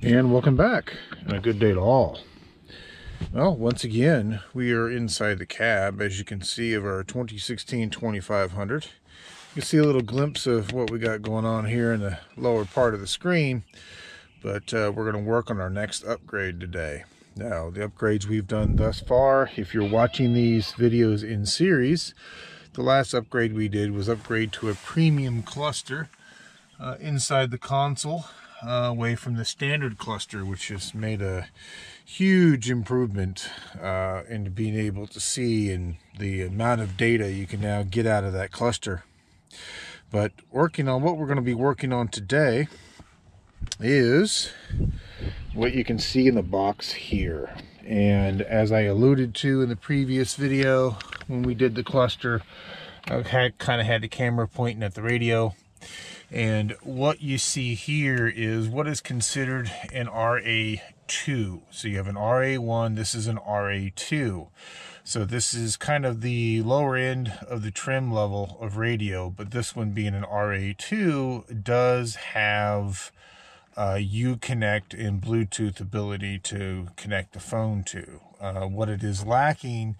And welcome back, and a good day to all. Well, once again, we are inside the cab, as you can see, of our 2016 2500. You can see a little glimpse of what we got going on here in the lower part of the screen, but uh, we're going to work on our next upgrade today. Now, the upgrades we've done thus far, if you're watching these videos in series, the last upgrade we did was upgrade to a premium cluster uh, inside the console away from the standard cluster, which has made a huge improvement uh, into being able to see and the amount of data you can now get out of that cluster. But working on what we're going to be working on today is what you can see in the box here. And as I alluded to in the previous video, when we did the cluster, I kind of had the camera pointing at the radio and what you see here is what is considered an RA2. So you have an RA1, this is an RA2. So this is kind of the lower end of the trim level of radio, but this one being an RA2 does have uh, Uconnect and Bluetooth ability to connect the phone to. Uh, what it is lacking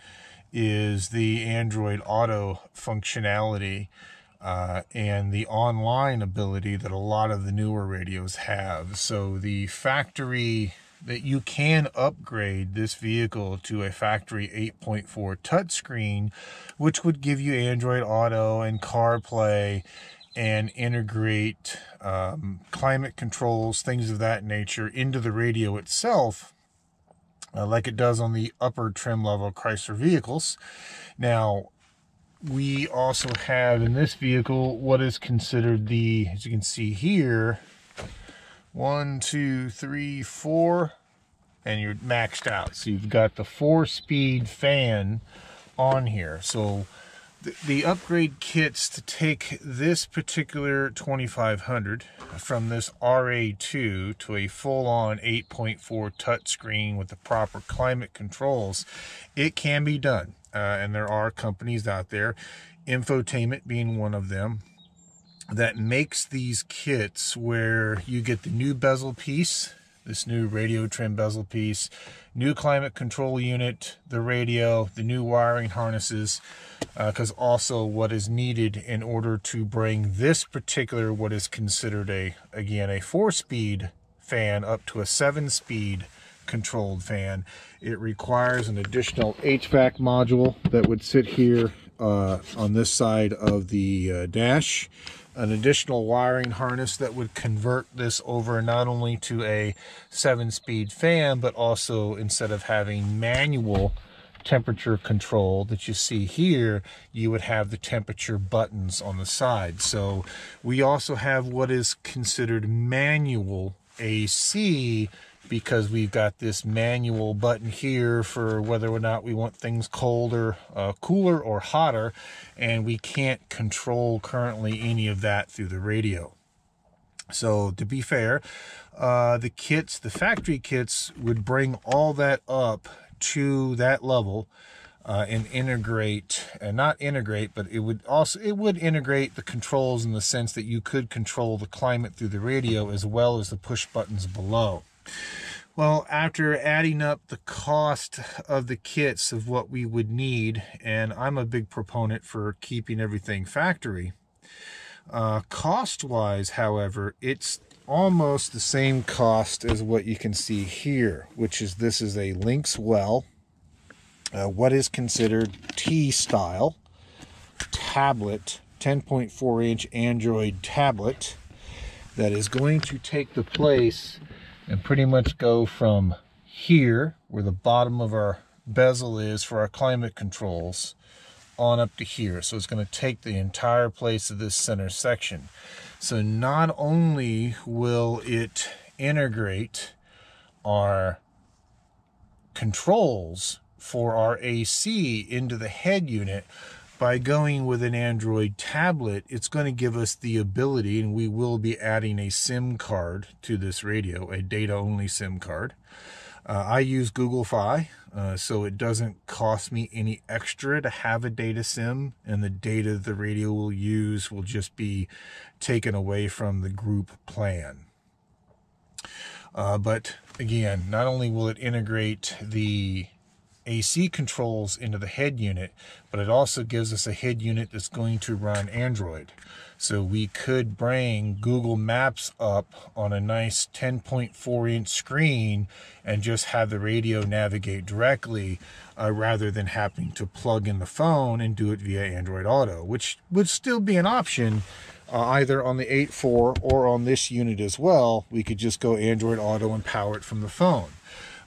is the Android Auto functionality uh, and the online ability that a lot of the newer radios have. So the factory that you can upgrade this vehicle to a factory 8.4 touchscreen, which would give you Android Auto and CarPlay and integrate um, climate controls, things of that nature into the radio itself, uh, like it does on the upper trim level Chrysler vehicles. Now, we also have in this vehicle what is considered the, as you can see here, one, two, three, four, and you're maxed out. So you've got the four speed fan on here. So the, upgrade kits to take this particular 2500 from this RA2 to a full-on 8.4 touchscreen with the proper climate controls, it can be done uh, and there are companies out there, Infotainment being one of them, that makes these kits where you get the new bezel piece, this new radio trim bezel piece, new climate control unit, the radio, the new wiring harnesses, because uh, also what is needed in order to bring this particular, what is considered a, again, a four-speed fan up to a seven-speed controlled fan. It requires an additional HVAC module that would sit here uh, on this side of the uh, dash. An additional wiring harness that would convert this over not only to a seven speed fan, but also instead of having manual temperature control that you see here, you would have the temperature buttons on the side. So we also have what is considered manual AC because we've got this manual button here for whether or not we want things colder, uh, cooler or hotter, and we can't control currently any of that through the radio. So to be fair, uh, the kits, the factory kits would bring all that up to that level uh, and integrate, and not integrate, but it would also, it would integrate the controls in the sense that you could control the climate through the radio as well as the push buttons below. Well, after adding up the cost of the kits of what we would need, and I'm a big proponent for keeping everything factory, uh, cost-wise, however, it's almost the same cost as what you can see here, which is this is a Linkswell, uh, what is considered T-style tablet, 10.4 inch Android tablet that is going to take the place and pretty much go from here, where the bottom of our bezel is for our climate controls, on up to here. So it's going to take the entire place of this center section. So not only will it integrate our controls for our AC into the head unit, by going with an Android tablet, it's going to give us the ability, and we will be adding a SIM card to this radio, a data-only SIM card. Uh, I use Google Fi, uh, so it doesn't cost me any extra to have a data SIM, and the data the radio will use will just be taken away from the group plan. Uh, but again, not only will it integrate the AC controls into the head unit, but it also gives us a head unit that's going to run Android. So we could bring Google Maps up on a nice 10.4 inch screen and just have the radio navigate directly uh, rather than having to plug in the phone and do it via Android Auto, which would still be an option uh, either on the 8.4 or on this unit as well. We could just go Android Auto and power it from the phone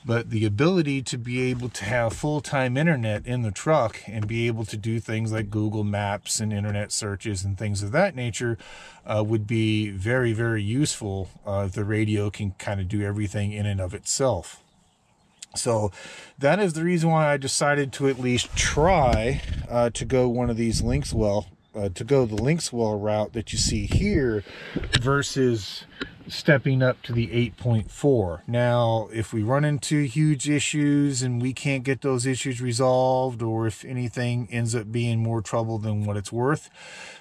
but the ability to be able to have full-time internet in the truck and be able to do things like Google Maps and internet searches and things of that nature uh, would be very, very useful. Uh, the radio can kind of do everything in and of itself. So that is the reason why I decided to at least try uh, to go one of these Linkswell, uh, to go the Linkswell route that you see here versus stepping up to the 8.4. Now, if we run into huge issues and we can't get those issues resolved, or if anything ends up being more trouble than what it's worth,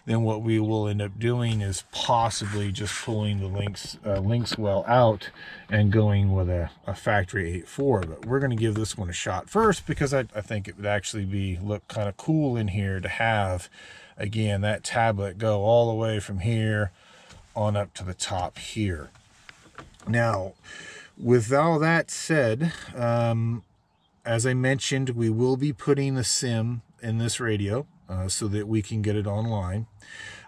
then what we will end up doing is possibly just pulling the links uh, Linkswell out and going with a, a factory 8.4. But we're going to give this one a shot first because I, I think it would actually be look kind of cool in here to have, again, that tablet go all the way from here on up to the top here. Now, with all that said, um, as I mentioned, we will be putting the SIM in this radio uh, so that we can get it online.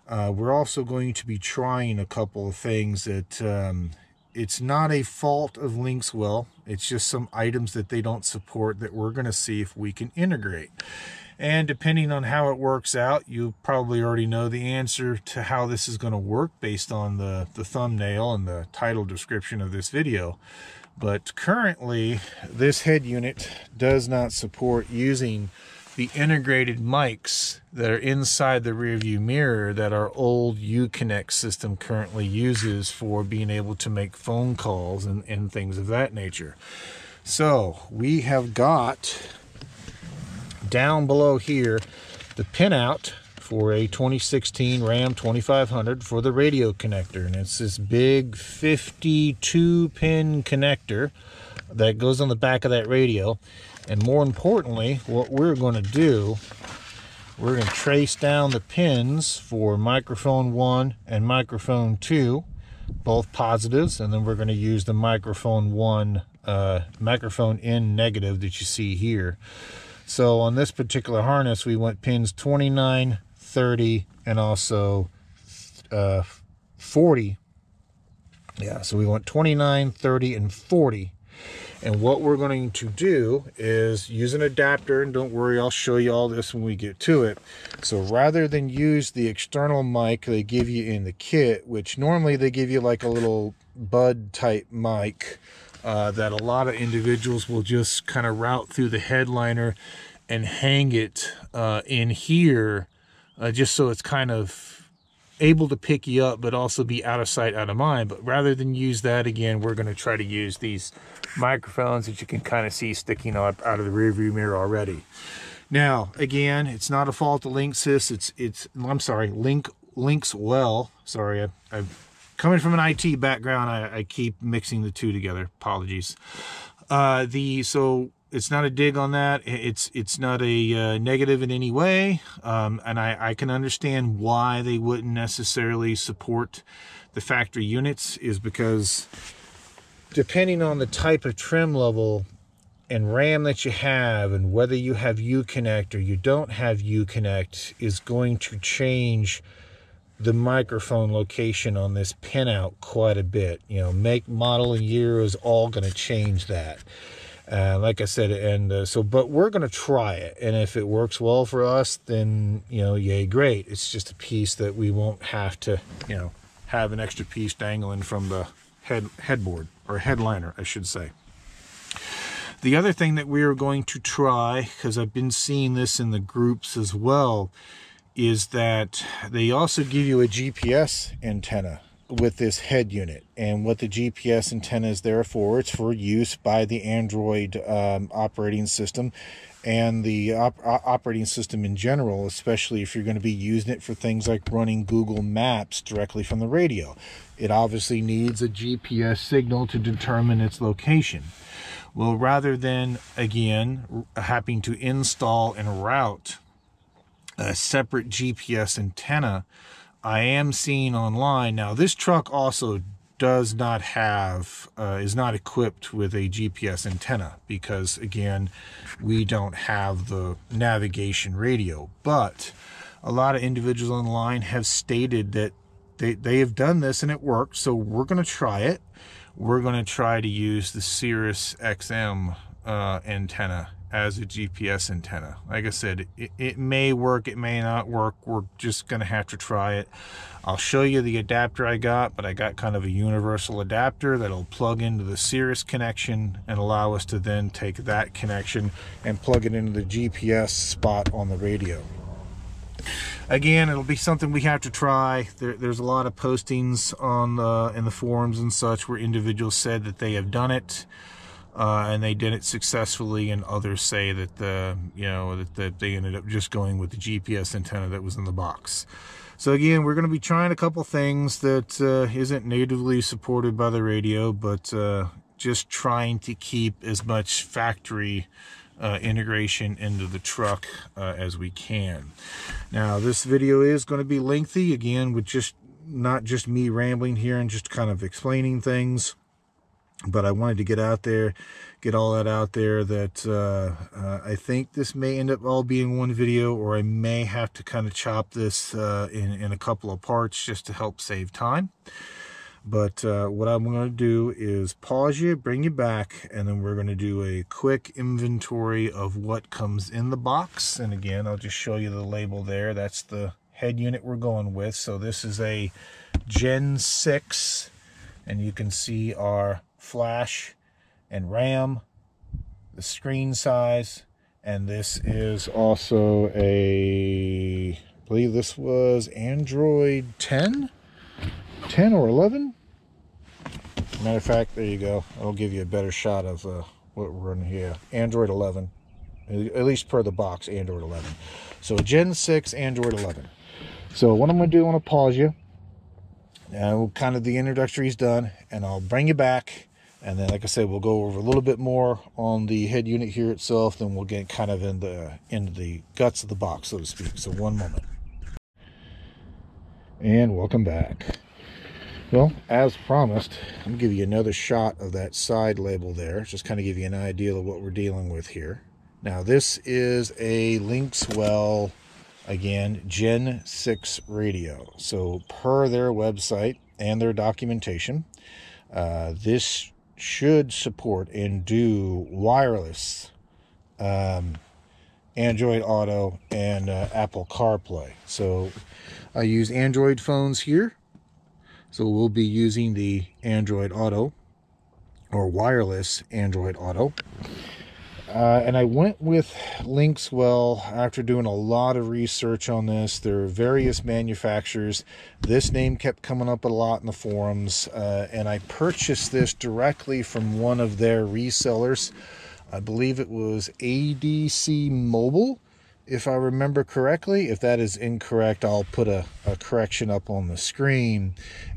Uh, we're also going to be trying a couple of things that um, it's not a fault of Linkswell. It's just some items that they don't support that we're going to see if we can integrate. And depending on how it works out, you probably already know the answer to how this is going to work based on the, the thumbnail and the title description of this video. But currently, this head unit does not support using the integrated mics that are inside the rearview mirror that our old Uconnect system currently uses for being able to make phone calls and, and things of that nature. So we have got down below here the pinout for a 2016 Ram 2500 for the radio connector. And it's this big 52 pin connector that goes on the back of that radio. And more importantly, what we're going to do, we're going to trace down the pins for microphone 1 and microphone 2, both positives, and then we're going to use the microphone 1, uh, microphone in negative that you see here. So on this particular harness, we went pins 29, 30, and also uh, 40. Yeah, so we went 29, 30, and 40. And what we're going to do is use an adapter, and don't worry, I'll show you all this when we get to it. So rather than use the external mic they give you in the kit, which normally they give you like a little bud type mic, uh, that a lot of individuals will just kind of route through the headliner and hang it uh, in here uh, just so it's kind of able to pick you up but also be out of sight out of mind. But rather than use that again we're going to try to use these microphones that you can kind of see sticking up out of the rear view mirror already. Now again it's not a fault of linksys it's it's i'm sorry link Linkswell sorry I, I coming from an IT background, I, I keep mixing the two together. Apologies. Uh, the so it's not a dig on that. It's it's not a uh, negative in any way, um, and I, I can understand why they wouldn't necessarily support the factory units is because depending on the type of trim level and Ram that you have and whether you have Uconnect or you don't have Uconnect is going to change the microphone location on this pinout quite a bit. You know, make, model, and year is all going to change that. Uh, like I said, and uh, so, but we're going to try it. And if it works well for us, then, you know, yay, great. It's just a piece that we won't have to, you know, have an extra piece dangling from the head headboard or headliner, I should say. The other thing that we are going to try, because I've been seeing this in the groups as well, is that they also give you a GPS antenna with this head unit and what the GPS antenna is there for. It's for use by the Android um, operating system and the op operating system in general, especially if you're going to be using it for things like running Google Maps directly from the radio. it obviously needs a GPS signal to determine its location. Well, rather than, again, having to install and route a separate GPS antenna, I am seeing online. Now, this truck also does not have, uh, is not equipped with a GPS antenna because, again, we don't have the navigation radio. But a lot of individuals online have stated that they, they have done this and it worked. So we're going to try it. We're going to try to use the Sirius XM uh, antenna as a GPS antenna. Like I said, it, it may work, it may not work. We're just to have to try it. I'll show you the adapter I got, but I got kind of a universal adapter that'll plug into the Sirius connection and allow us to then take that connection and plug it into the GPS spot on the radio again it'll be something we have to try there, there's a lot of postings on the in the forums and such where individuals said that they have done it uh, and they did it successfully and others say that the you know that, that they ended up just going with the GPS antenna that was in the box so again we're going to be trying a couple things that uh, not natively supported by the radio but uh, just trying to keep as much factory uh, integration into the truck uh, as we can. Now this video is going to be lengthy again with just not just me rambling here and just kind of explaining things but I wanted to get out there get all that out there that uh, uh, I think this may end up all being one video or I may have to kind of chop this uh, in, in a couple of parts just to help save time. But uh, what I'm going to do is pause you, bring you back, and then we're going to do a quick inventory of what comes in the box. And again, I'll just show you the label there. That's the head unit we're going with. So this is a Gen 6, and you can see our flash and RAM, the screen size, and this is also a, I believe this was Android 10? 10 or 11. Matter of fact, there you go. I'll give you a better shot of uh, what we're in here. Android 11, at least per the box, Android 11. So Gen 6, Android 11. So what I'm going to do, I'm going to pause you. And kind of the introductory is done, and I'll bring you back. And then, like I said, we'll go over a little bit more on the head unit here itself. Then we'll get kind of in the into the guts of the box, so to speak. So one moment. And welcome back. Well, as promised, I'm going to give you another shot of that side label there, just kind of give you an idea of what we're dealing with here. Now, this is a Linkswell, again, Gen 6 radio. So, per their website and their documentation, uh, this should support and do wireless um, Android Auto and uh, Apple CarPlay. So, I use Android phones here so we'll be using the Android Auto or wireless Android Auto. Uh, and I went with Linkswell after doing a lot of research on this. There are various manufacturers. This name kept coming up a lot in the forums, uh, and I purchased this directly from one of their resellers. I believe it was ADC Mobile if I remember correctly. If that is incorrect, I'll put a, a, correction up on the screen.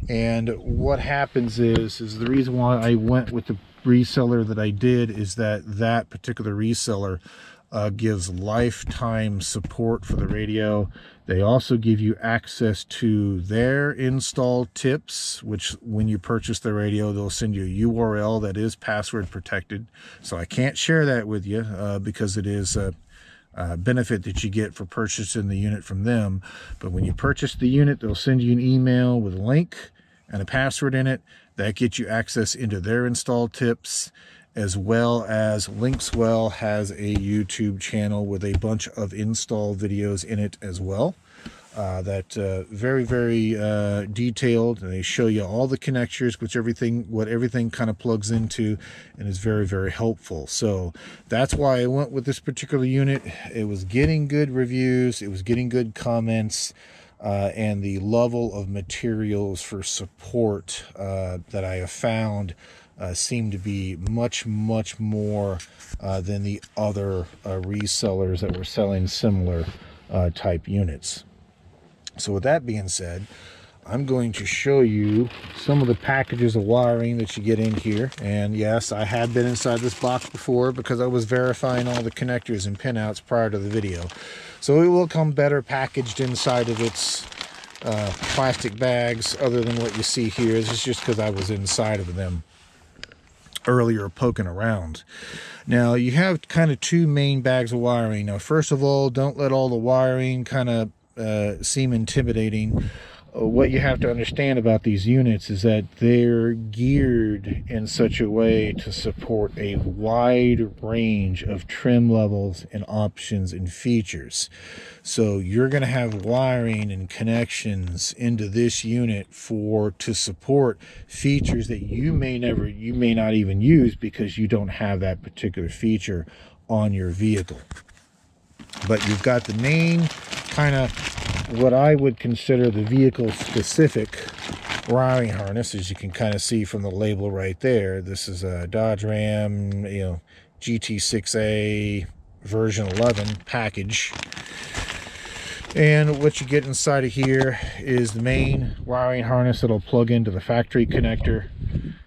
And what happens is, is the reason why I went with the reseller that I did is that that particular reseller uh, gives lifetime support for the radio. They also give you access to their install tips, which when you purchase the radio, they'll send you a URL that is password protected. So I can't share that with you uh, because it is a, uh, benefit that you get for purchasing the unit from them. But when you purchase the unit, they'll send you an email with a link and a password in it. That gets you access into their install tips, as well as Linkswell has a YouTube channel with a bunch of install videos in it as well uh, that uh, very very uh, detailed and they show you all the connectors which everything what everything kind of plugs into and is very very helpful. So that's why I went with this particular unit. It was getting good reviews it was getting good comments uh, and the level of materials for support uh, that I have found uh, seem to be much much more than the other resellers that were selling similar type units so with that being said, I'm going to show you some of the packages of wiring that you get in here. And yes, I have been inside this box before because I was verifying all the connectors and pinouts prior to the video. So it will come better packaged inside of its uh, plastic bags other than what you see here. This is just because I was inside of them earlier poking around. Now you have kind of two main bags of wiring. Now first of all, don't let all the wiring kind of uh, seem intimidating what you have to understand about these units is that they're geared in such a way to support a wide range of trim levels and options and features. So you're going to have wiring and connections into this unit for to support features that you may never you may not even use because you don't have that particular feature on your vehicle. But you've got the main kind of what I would consider the vehicle specific wiring harness, as you can kind of see from the label right there. This is a Dodge Ram, you know, GT6A version 11 package. And what you get inside of here is the main wiring harness that'll plug into the factory connector.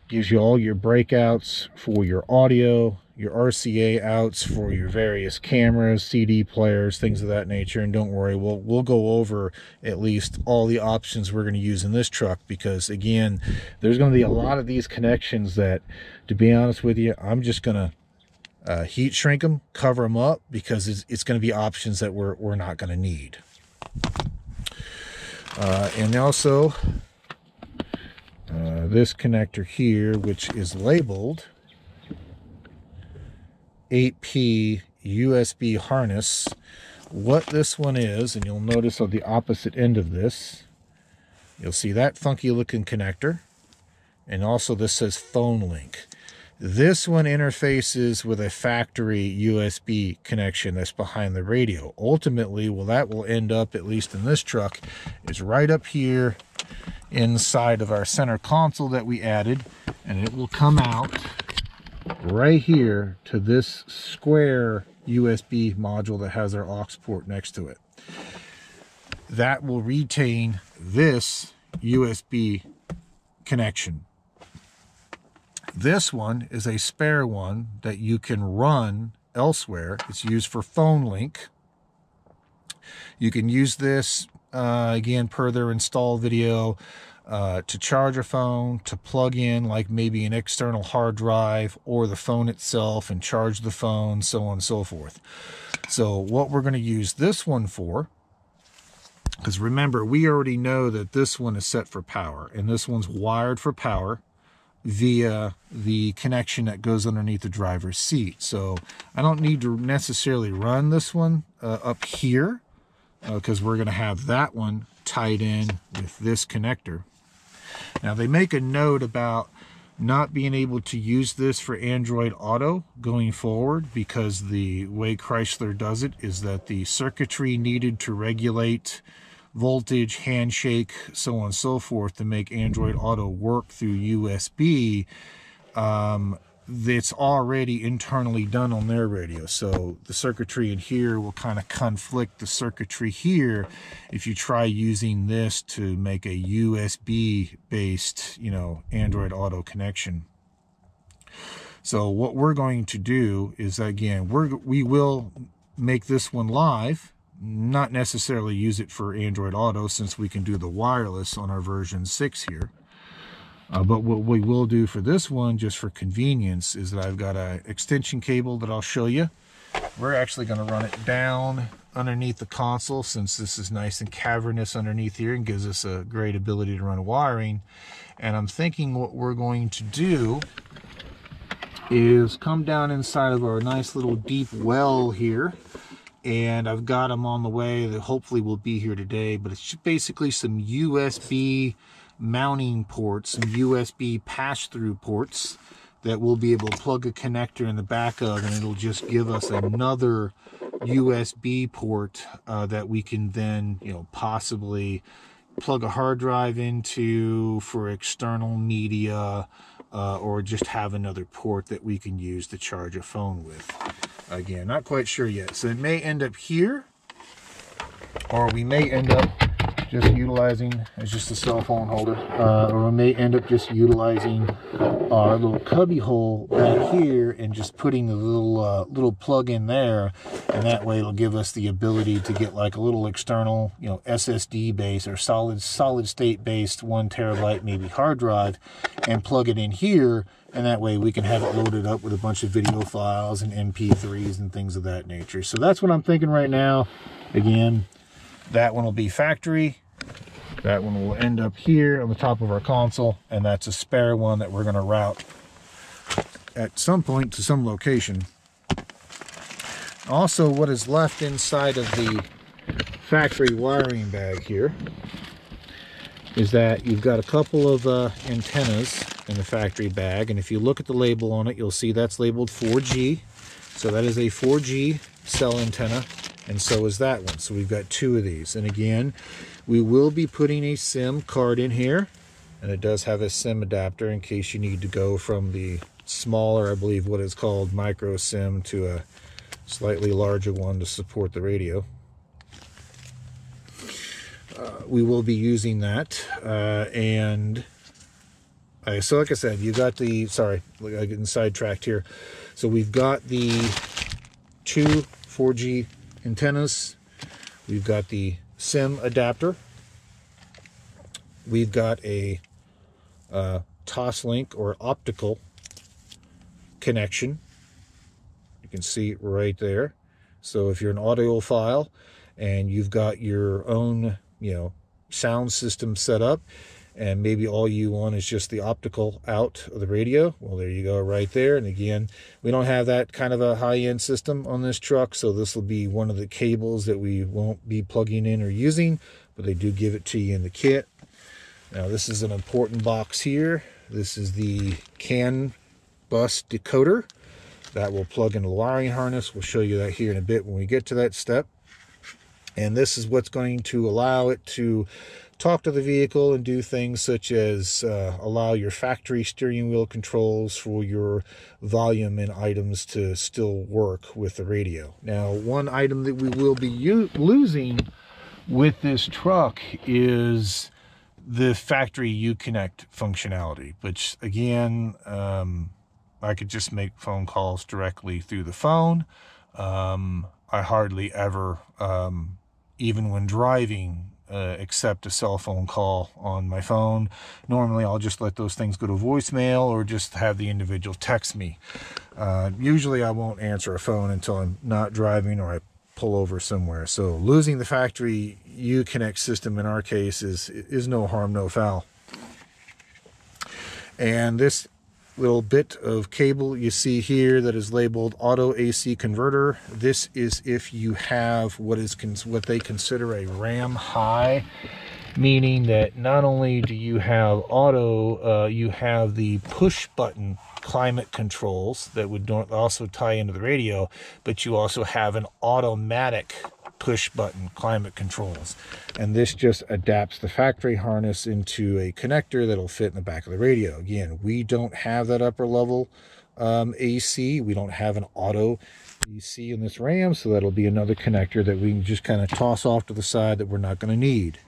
Gives you all your breakouts for your audio, your RCA outs for your various cameras, CD players, things of that nature. And don't worry, we'll we'll go over at least all the options we're going to use in this truck because again, there's going to be a lot of these connections that, to be honest with you, I'm just going to uh, heat shrink them, cover them up because it's, it's going to be options that we're we're not going to need. Uh, and also uh, this connector here, which is labeled 8P USB harness. What this one is, and you'll notice on the opposite end of this, you'll see that funky looking connector. And also this says phone link. This one interfaces with a factory USB connection that's behind the radio. Ultimately, well, that will end up, at least in this truck, is right up here inside of our center console that we added. And it will come out right here to this square USB module that has our aux port next to it. That will retain this USB connection. This one is a spare one that you can run elsewhere. It's used for phone link. You can use this, uh, again, per their install video, uh, to charge a phone, to plug in like maybe an external hard drive or the phone itself and charge the phone, so on and so forth. So what we're going to use this one for, because remember, we already know that this one is set for power and this one's wired for power via the connection that goes underneath the driver's seat. So I don't need to necessarily run this one uh, up here because uh, we're going to have that one tied in with this connector. Now they make a note about not being able to use this for Android Auto going forward because the way Chrysler does it is that the circuitry needed to regulate voltage, handshake, so on and so forth to make Android Auto work through USB um, that's already internally done on their radio. So the circuitry in here will kind of conflict the circuitry here if you try using this to make a USB based, you know, Android Auto connection. So what we're going to do is again, we're, we will make this one live, not necessarily use it for Android Auto since we can do the wireless on our version 6 here. Uh, but what we will do for this one, just for convenience, is that I've got an extension cable that I'll show you. We're actually going to run it down underneath the console since this is nice and cavernous underneath here and gives us a great ability to run wiring. And I'm thinking what we're going to do is come down inside of our nice little deep well here and I've got them on the way that hopefully will be here today but it's basically some USB mounting ports and USB pass-through ports that we'll be able to plug a connector in the back of and it'll just give us another USB port uh, that we can then you know possibly plug a hard drive into for external media uh, or just have another port that we can use to charge a phone with. Again, not quite sure yet. So it may end up here or we may end up just utilizing as just a cell phone holder. Uh, or we may end up just utilizing our little cubby hole back here and just putting the little uh, little plug in there. And that way it'll give us the ability to get like a little external, you know, SSD base or solid solid state based one terabyte maybe hard drive and plug it in here. And that way we can have it loaded up with a bunch of video files and MP3s and things of that nature. So that's what I'm thinking right now. Again, that one will be factory. That one will end up here on the top of our console, and that's a spare one that we're going to route at some point to some location. Also, what is left inside of the factory wiring bag here is that you've got a couple of uh, antennas in the factory bag, and if you look at the label on it, you'll see that's labeled 4G. So that is a 4G cell antenna and so is that one. So we've got two of these. And again, we will be putting a SIM card in here, and it does have a SIM adapter in case you need to go from the smaller, I believe what is called micro SIM to a slightly larger one to support the radio. Uh, we will be using that, uh, and so like I said, you got the, sorry, I'm getting sidetracked here. So we've got the two 4G antennas. We've got the SIM adapter. We've got a uh, Toslink or optical connection. You can see it right there. So if you're an audiophile and you've got your own, you know, sound system set up, and maybe all you want is just the optical out of the radio. Well there you go right there. And again we don't have that kind of a high-end system on this truck so this will be one of the cables that we won't be plugging in or using but they do give it to you in the kit. Now this is an important box here. This is the CAN bus decoder that will plug into the wiring harness. We'll show you that here in a bit when we get to that step. And this is what's going to allow it to talk to the vehicle and do things such as uh, allow your factory steering wheel controls for your volume and items to still work with the radio. Now, one item that we will be losing with this truck is the factory Uconnect functionality, which again, um, I could just make phone calls directly through the phone. Um, I hardly ever, um, even when driving, uh, accept a cell phone call on my phone. Normally, I'll just let those things go to voicemail or just have the individual text me. Uh, usually, I won't answer a phone until I'm not driving or I pull over somewhere. So, losing the factory Uconnect system in our case is is no harm, no foul. And this little bit of cable you see here that is labeled auto AC converter. This is if you have what is what they consider a RAM high, meaning that not only do you have auto, uh, you have the push button climate controls that would also tie into the radio, but you also have an automatic push button climate controls. And this just adapts the factory harness into a connector that'll fit in the back of the radio. Again, we don't have that upper level um, AC. We don't have an auto AC in this Ram, so that'll be another connector that we can just kind of toss off to the side that we're not going to need.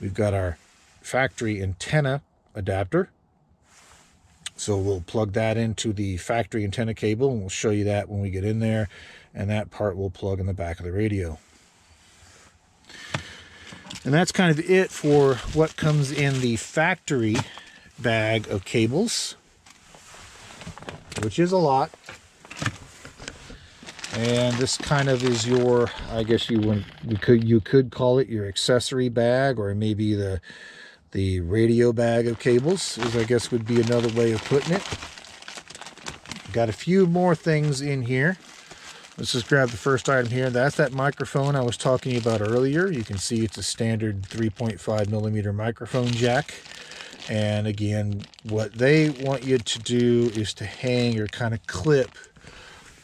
We've got our factory antenna adapter. So we'll plug that into the factory antenna cable and we'll show you that when we get in there. And that part will plug in the back of the radio. And that's kind of it for what comes in the factory bag of cables, which is a lot. And this kind of is your, I guess you would, you could you could call it your accessory bag, or maybe the the radio bag of cables, is I guess would be another way of putting it. Got a few more things in here. Let's just grab the first item here. That's that microphone I was talking about earlier. You can see it's a standard 3.5 millimeter microphone jack. And again, what they want you to do is to hang or kind of clip,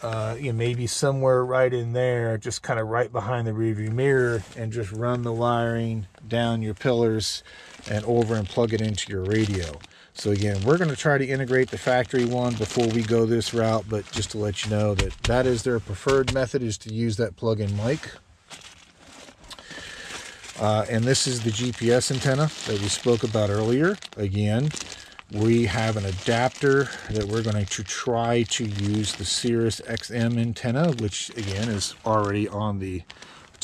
uh, you know, maybe somewhere right in there, just kind of right behind the rearview mirror, and just run the wiring down your pillars and over and plug it into your radio. So again, we're going to try to integrate the factory one before we go this route, but just to let you know that that is their preferred method is to use that plug-in mic. Uh, and this is the GPS antenna that we spoke about earlier. Again, we have an adapter that we're going to try to use the Sirius XM antenna, which again is already on the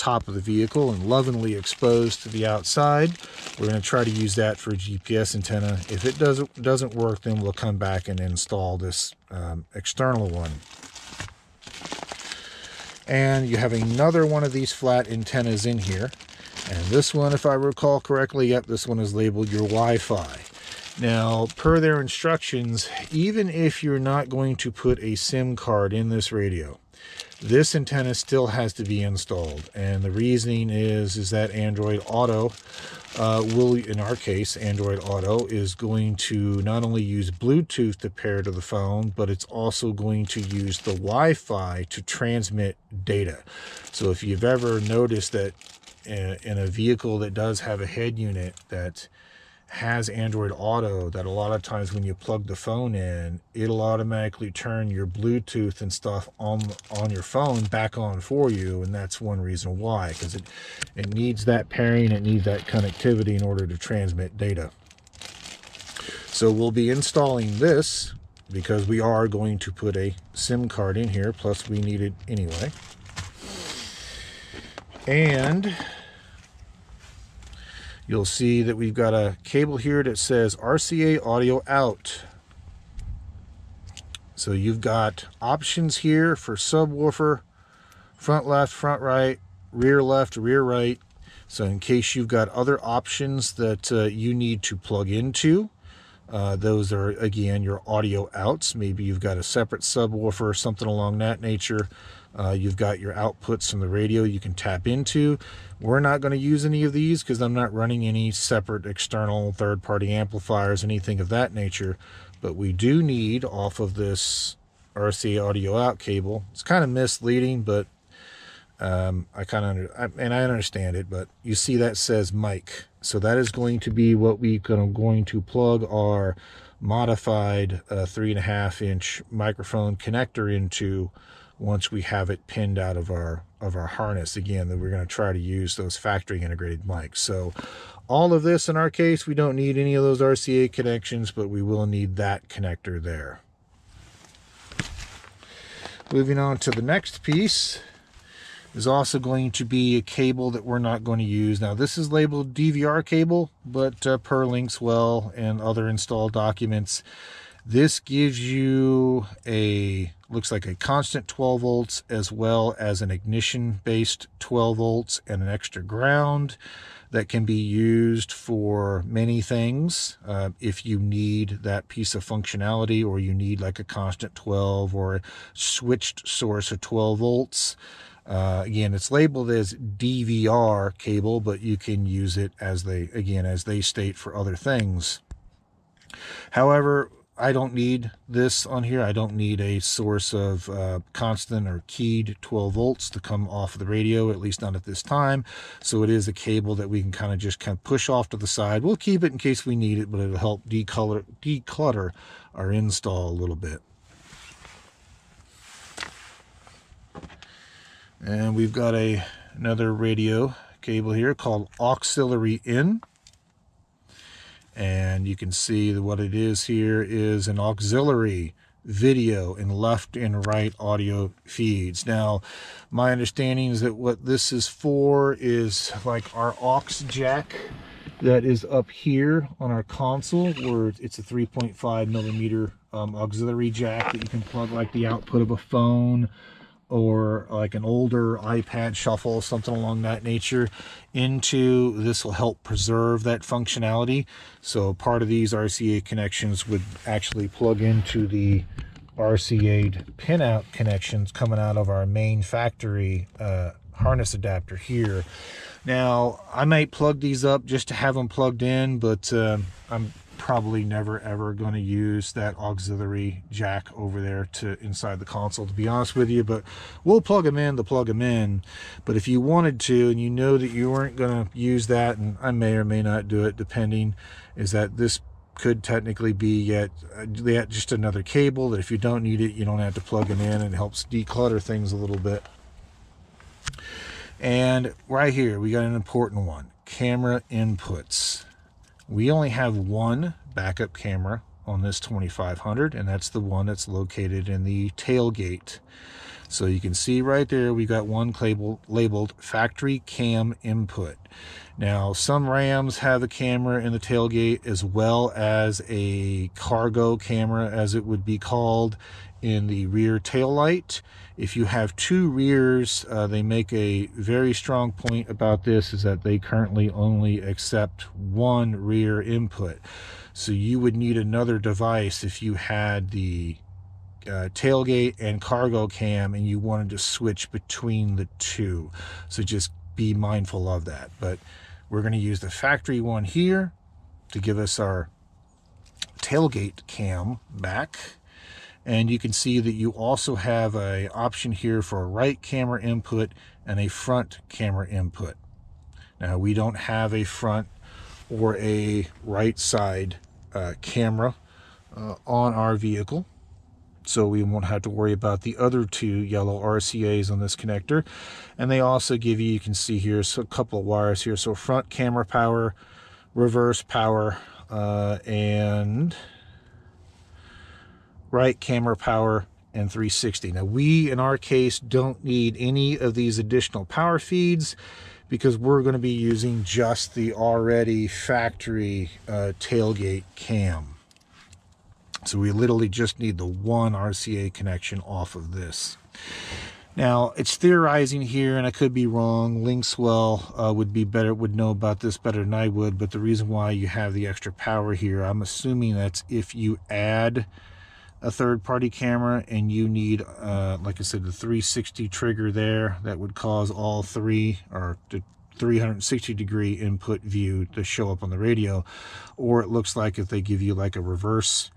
top of the vehicle and lovingly exposed to the outside. We're going to try to use that for a GPS antenna. If it doesn't doesn't work, then we'll come back and install this um, external one. And you have another one of these flat antennas in here. And this one, if I recall correctly, yep, this one is labeled your Wi-Fi. Now, per their instructions, even if you're not going to put a SIM card in this radio, this antenna still has to be installed. And the reasoning is, is that Android Auto uh, will, in our case, Android Auto is going to not only use Bluetooth to pair to the phone, but it's also going to use the Wi-Fi to transmit data. So if you've ever noticed that uh, in a vehicle that does have a head unit that has Android Auto that a lot of times when you plug the phone in, it'll automatically turn your Bluetooth and stuff on on your phone back on for you, and that's one reason why, because it it needs that pairing, it needs that connectivity in order to transmit data. So we'll be installing this because we are going to put a SIM card in here, plus we need it anyway. And you'll see that we've got a cable here that says RCA audio out. So you've got options here for subwoofer, front left, front right, rear left, rear right. So in case you've got other options that uh, you need to plug into, uh, those are, again, your audio outs. Maybe you've got a separate subwoofer or something along that nature. Uh, you've got your outputs from the radio you can tap into. We're not going to use any of these because I'm not running any separate external third-party amplifiers, anything of that nature. But we do need off of this RCA audio out cable. It's kind of misleading, but um, I kind of, and I understand it, but you see that says mic. So that is going to be what we are going to plug our modified uh, three and a half inch microphone connector into once we have it pinned out of our of our harness again that we're going to try to use those factory integrated mics so all of this in our case we don't need any of those RCA connections but we will need that connector there moving on to the next piece is also going to be a cable that we're not going to use. Now this is labeled DVR cable, but uh, per Linkswell and other installed documents, this gives you a, looks like a constant 12 volts as well as an ignition based 12 volts and an extra ground that can be used for many things. Uh, if you need that piece of functionality or you need like a constant 12 or a switched source of 12 volts, uh, again, it's labeled as DVR cable, but you can use it as they, again, as they state for other things. However, I don't need this on here. I don't need a source of uh, constant or keyed 12 volts to come off of the radio, at least not at this time. So it is a cable that we can kind of just kind of push off to the side. We'll keep it in case we need it, but it'll help decolor, declutter our install a little bit. And we've got a another radio cable here called auxiliary in and you can see that what it is here is an auxiliary video and left and right audio feeds. Now, my understanding is that what this is for is like our aux jack that is up here on our console where it's a 3.5 millimeter um, auxiliary jack that you can plug like the output of a phone or like an older iPad shuffle, something along that nature, into this will help preserve that functionality. So part of these RCA connections would actually plug into the RCA pinout connections coming out of our main factory uh, harness adapter here. Now, I might plug these up just to have them plugged in, but uh, I'm probably never ever going to use that auxiliary jack over there to inside the console to be honest with you but we'll plug them in to plug them in but if you wanted to and you know that you weren't going to use that and I may or may not do it depending is that this could technically be yet, uh, yet just another cable that if you don't need it you don't have to plug it in and it helps declutter things a little bit and right here we got an important one camera inputs. We only have one backup camera on this 2500 and that's the one that's located in the tailgate. So you can see right there, we got one label, labeled factory cam input. Now, some Rams have a camera in the tailgate as well as a cargo camera, as it would be called, in the rear tail light. If you have two rears, uh, they make a very strong point about this is that they currently only accept one rear input. So you would need another device if you had the uh, tailgate and cargo cam and you wanted to switch between the two. So just be mindful of that. But we're going to use the factory one here to give us our tailgate cam back. And you can see that you also have a option here for a right camera input and a front camera input. Now we don't have a front or a right side uh, camera uh, on our vehicle so we won't have to worry about the other two yellow RCAs on this connector. And they also give you, you can see here, so a couple of wires here. So front camera power, reverse power, uh, and right camera power and 360. Now we, in our case, don't need any of these additional power feeds because we're going to be using just the already factory uh, tailgate cam. So we literally just need the one RCA connection off of this. Now, it's theorizing here, and I could be wrong. Linkswell uh, would be better, would know about this better than I would, but the reason why you have the extra power here, I'm assuming that's if you add a third-party camera and you need, uh, like I said, the 360 trigger there, that would cause all three, or the 360 degree input view to show up on the radio. Or it looks like if they give you like a reverse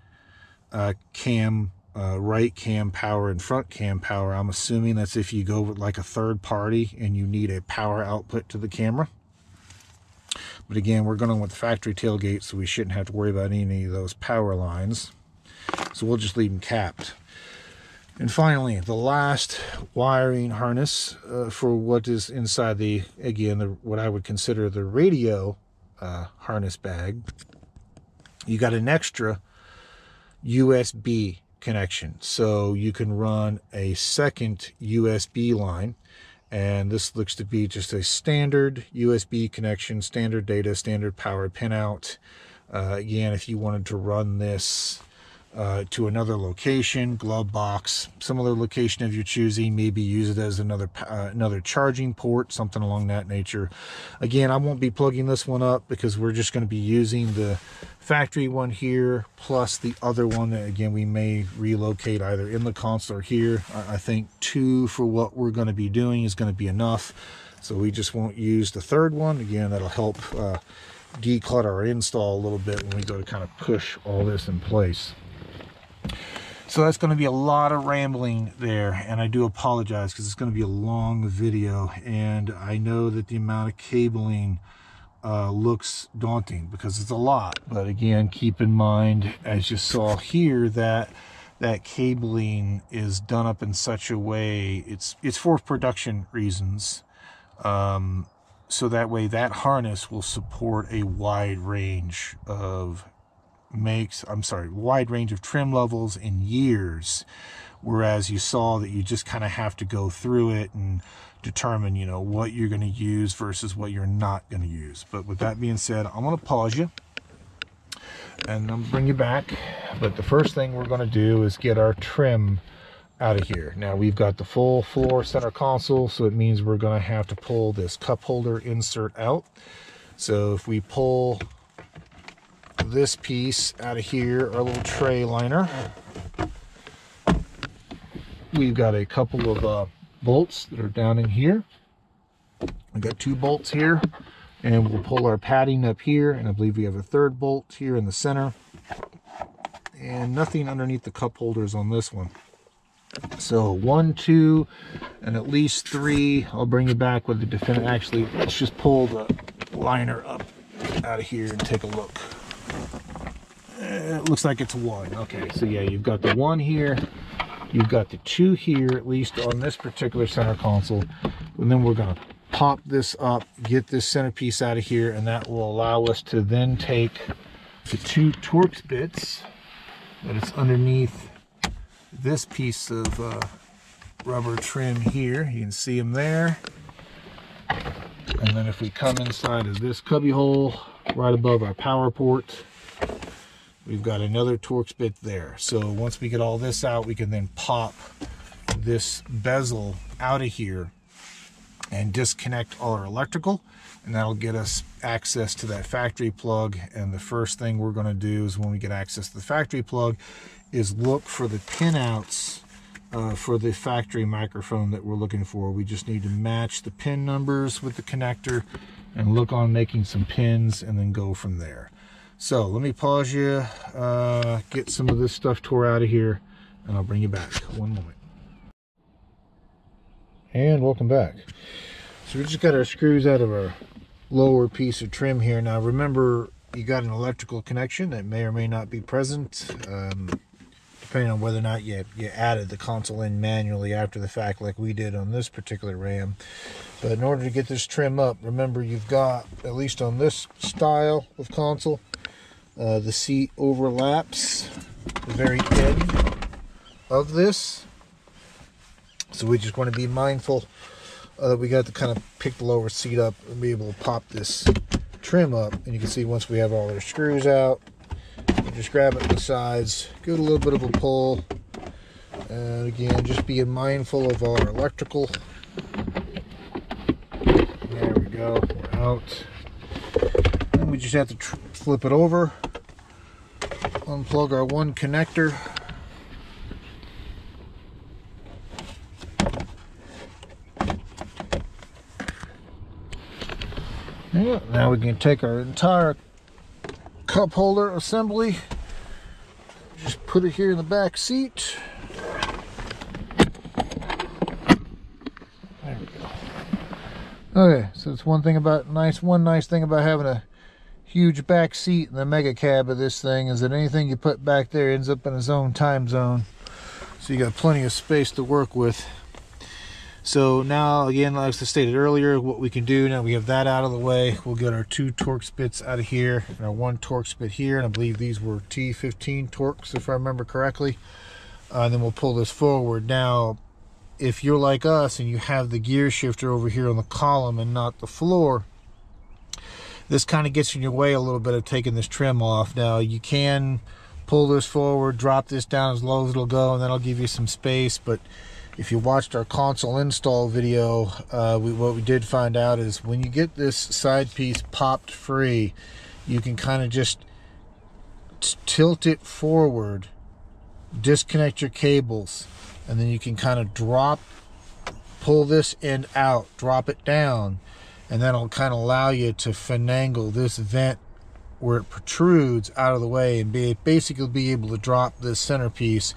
uh, cam, uh, right cam power and front cam power. I'm assuming that's if you go with like a third party and you need a power output to the camera. But again, we're going with the factory tailgate, so we shouldn't have to worry about any of those power lines. So we'll just leave them capped. And finally, the last wiring harness uh, for what is inside the, again, the, what I would consider the radio uh, harness bag. You got an extra USB connection. So you can run a second USB line. And this looks to be just a standard USB connection, standard data, standard power pinout. Uh, again, if you wanted to run this uh, to another location, glove box, similar location of your choosing. Maybe use it as another uh, another charging port, something along that nature. Again, I won't be plugging this one up because we're just going to be using the factory one here plus the other one that again we may relocate either in the console or here. I, I think two for what we're going to be doing is going to be enough. So we just won't use the third one. Again, that'll help uh, declutter our install a little bit when we go to kind of push all this in place. So that's going to be a lot of rambling there, and I do apologize because it's going to be a long video, and I know that the amount of cabling uh, looks daunting because it's a lot. But again, keep in mind, as you saw here, that that cabling is done up in such a way it's it's for production reasons. Um, so that way, that harness will support a wide range of makes, I'm sorry, wide range of trim levels in years. Whereas you saw that you just kind of have to go through it and determine, you know, what you're going to use versus what you're not going to use. But with that being said, I'm going to pause you and I'm bring you back. But the first thing we're going to do is get our trim out of here. Now we've got the full floor center console, so it means we're going to have to pull this cup holder insert out. So if we pull this piece out of here, our little tray liner. We've got a couple of uh, bolts that are down in here. We got two bolts here, and we'll pull our padding up here, and I believe we have a third bolt here in the center. And nothing underneath the cup holders on this one. So one, two, and at least three. I'll bring you back with the definitive. Actually, let's just pull the liner up out of here and take a look it looks like it's one. Okay, so yeah, you've got the one here, you've got the two here, at least on this particular center console, and then we're gonna pop this up, get this centerpiece out of here, and that will allow us to then take the two Torx bits that is underneath this piece of uh, rubber trim here. You can see them there. And then if we come inside of this cubby hole right above our power port, we've got another Torx bit there. So once we get all this out, we can then pop this bezel out of here and disconnect all our electrical. And that'll get us access to that factory plug. And the first thing we're going to do is when we get access to the factory plug is look for the pinouts uh, for the factory microphone that we're looking for. We just need to match the pin numbers with the connector and look on making some pins and then go from there. So let me pause you uh, get some of this stuff tore out of here and I'll bring you back. One moment. And welcome back. So we just got our screws out of our lower piece of trim here. Now remember you got an electrical connection that may or may not be present. Um, depending on whether or not you, you added the console in manually after the fact like we did on this particular ram but in order to get this trim up remember you've got at least on this style of console uh, the seat overlaps the very end of this so we just want to be mindful uh, that we got to kind of pick the lower seat up and be able to pop this trim up. And you can see once we have all our screws out, just grab it from the sides, give it a little bit of a pull. And again, just being mindful of our electrical. There we go, we're out. And we just have to flip it over, unplug our one connector, Yeah, now we can take our entire cup holder assembly, just put it here in the back seat. There we go. Okay, so it's one thing about nice, one nice thing about having a huge back seat in the mega cab of this thing is that anything you put back there ends up in its own time zone. So you got plenty of space to work with. So now, again, like I stated earlier, what we can do now we have that out of the way. We'll get our two Torx bits out of here and our one Torx bit here. And I believe these were T15 Torx, if I remember correctly. Uh, and then we'll pull this forward. Now, if you're like us and you have the gear shifter over here on the column and not the floor, this kind of gets in your way a little bit of taking this trim off. Now, you can pull this forward, drop this down as low as it'll go, and that'll give you some space. But if you watched our console install video, uh, we, what we did find out is when you get this side piece popped free, you can kind of just tilt it forward, disconnect your cables, and then you can kind of drop, pull this end out, drop it down, and that'll kind of allow you to finagle this vent where it protrudes out of the way and be basically be able to drop this centerpiece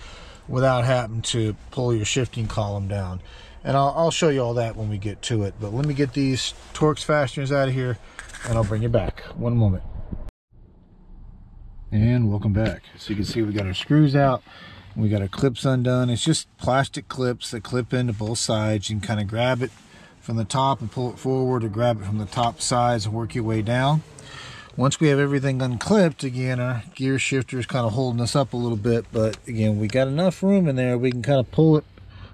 without having to pull your shifting column down. And I'll, I'll, show you all that when we get to it. But let me get these Torx fasteners out of here and I'll bring you back. One moment. And welcome back. So you can see we got our screws out. We got our clips undone. It's just plastic clips that clip into both sides. You can kind of grab it from the top and pull it forward or grab it from the top sides and work your way down once we have everything unclipped again our gear shifter is kind of holding us up a little bit but again we got enough room in there. We can kind of pull it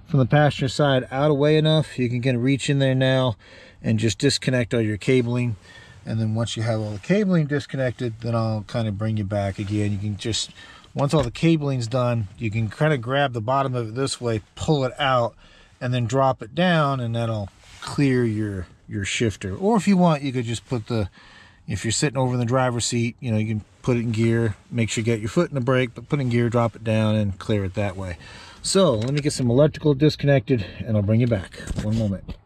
from the passenger side out away enough. You can kind of reach in there now and just disconnect all your cabling. And then once you have all the cabling disconnected then I'll kind of bring you back again. You can just once all the cabling's done you can kind of grab the bottom of it this way pull it out and then drop it down and that'll clear your your shifter. Or if you want you could just put the if you're sitting over in the driver's seat, you know, you can put it in gear, make sure you get your foot in the brake, but put in gear, drop it down and clear it that way. So let me get some electrical disconnected and I'll bring you back. One moment.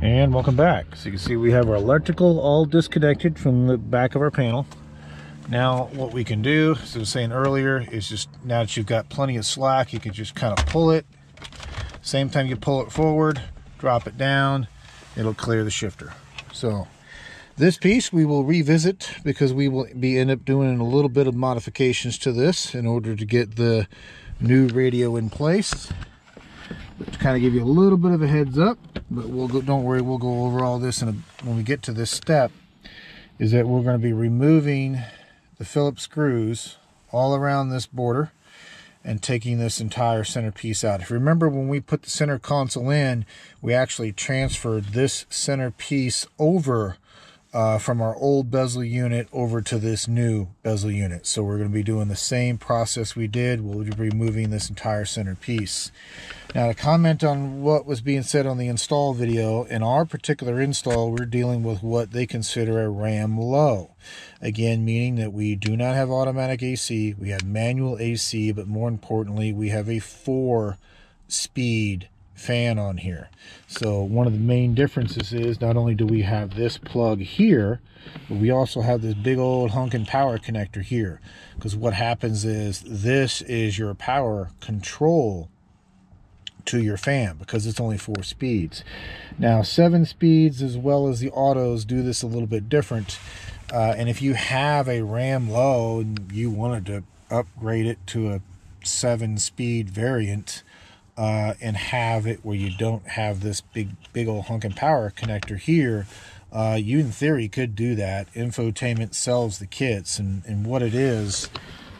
And welcome back. So you can see we have our electrical all disconnected from the back of our panel. Now what we can do, as I was saying earlier, is just now that you've got plenty of slack, you can just kind of pull it. Same time you pull it forward, drop it down, it'll clear the shifter. So this piece we will revisit because we will be end up doing a little bit of modifications to this in order to get the new radio in place. But to kind of give you a little bit of a heads up, but we'll go, don't worry, we'll go over all this in a, when we get to this step, is that we're going to be removing the Phillips screws all around this border and taking this entire center piece out. If you remember when we put the center console in, we actually transferred this center piece over uh, from our old bezel unit over to this new bezel unit. So we're going to be doing the same process we did. We'll be removing this entire center piece. Now to comment on what was being said on the install video, in our particular install, we're dealing with what they consider a RAM low. Again, meaning that we do not have automatic AC, we have manual AC, but more importantly, we have a four speed fan on here. So one of the main differences is not only do we have this plug here, but we also have this big old hunkin' power connector here. Because what happens is this is your power control to your fan because it's only four speeds. Now seven speeds as well as the autos do this a little bit different. Uh, and if you have a RAM low and you wanted to upgrade it to a seven speed variant, uh, and have it where you don't have this big, big old hunkin' power connector here, uh, you in theory could do that. Infotainment sells the kits, and, and what it is,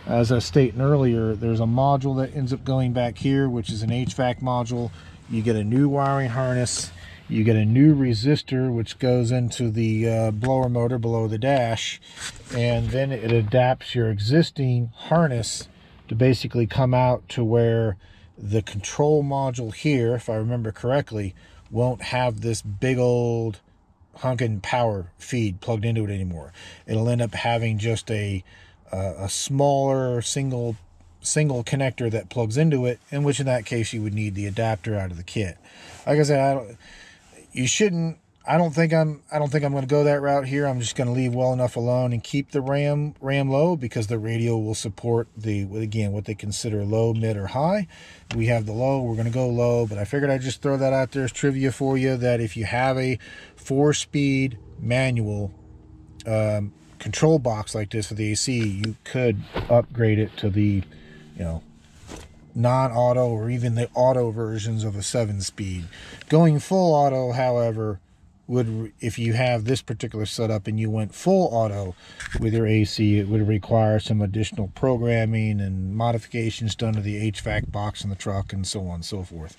as I was stating earlier, there's a module that ends up going back here, which is an HVAC module. You get a new wiring harness. You get a new resistor, which goes into the uh, blower motor below the dash, and then it adapts your existing harness to basically come out to where the control module here, if I remember correctly, won't have this big old hunkin' power feed plugged into it anymore. It'll end up having just a uh, a smaller single single connector that plugs into it, in which in that case you would need the adapter out of the kit. Like I said, I don't, you shouldn't I don't think I'm I don't think I'm going to go that route here. I'm just going to leave well enough alone and keep the RAM RAM low because the radio will support the again what they consider low, mid, or high. We have the low. We're going to go low, but I figured I'd just throw that out there as trivia for you that if you have a four-speed manual um, control box like this for the AC, you could upgrade it to the you know non-auto or even the auto versions of a seven speed. Going full auto, however, would if you have this particular setup and you went full auto with your AC it would require some additional programming and modifications done to the HVAC box in the truck and so on and so forth.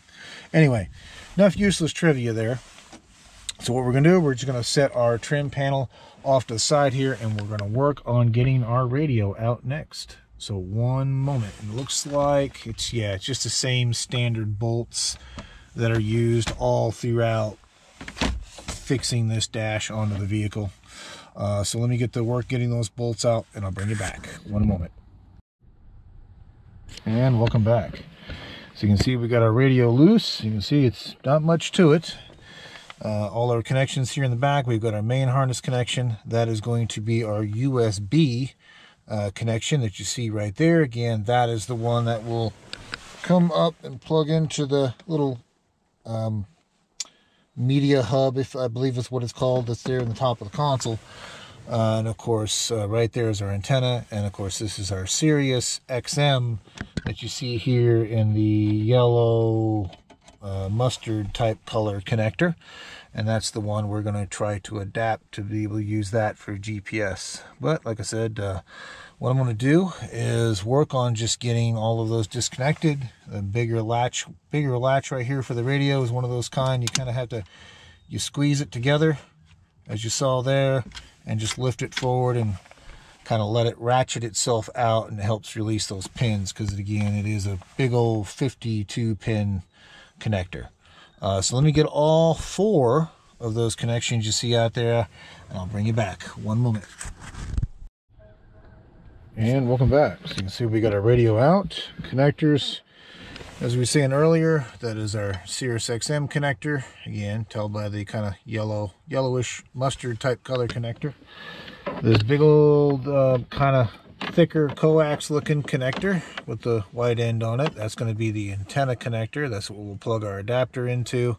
Anyway enough useless trivia there. So what we're going to do we're just going to set our trim panel off to the side here and we're going to work on getting our radio out next. So one moment. It looks like it's yeah it's just the same standard bolts that are used all throughout fixing this dash onto the vehicle. Uh, so let me get to work getting those bolts out and I'll bring you back. One moment. And welcome back. So you can see we got our radio loose. You can see it's not much to it. Uh, all our connections here in the back. We've got our main harness connection. That is going to be our USB uh, connection that you see right there. Again, that is the one that will come up and plug into the little um, media hub, if I believe is what it's called, that's there in the top of the console. Uh, and of course, uh, right there is our antenna. And of course, this is our Sirius XM that you see here in the yellow uh, mustard type color connector. And that's the one we're going to try to adapt to be able to use that for GPS. But like I said, uh, what I'm going to do is work on just getting all of those disconnected. The bigger latch, bigger latch right here for the radio is one of those kind. You kind of have to, you squeeze it together as you saw there and just lift it forward and kind of let it ratchet itself out and it helps release those pins because again, it is a big old 52 pin connector. Uh, so let me get all four of those connections you see out there and I'll bring you back. One moment. And welcome back. So you can see we got our radio out, connectors. As we were saying earlier, that is our Sirius XM connector. Again, tell by the kind of yellow, yellowish mustard type color connector. This big old uh, kind of thicker coax looking connector with the white end on it. That's going to be the antenna connector. That's what we'll plug our adapter into.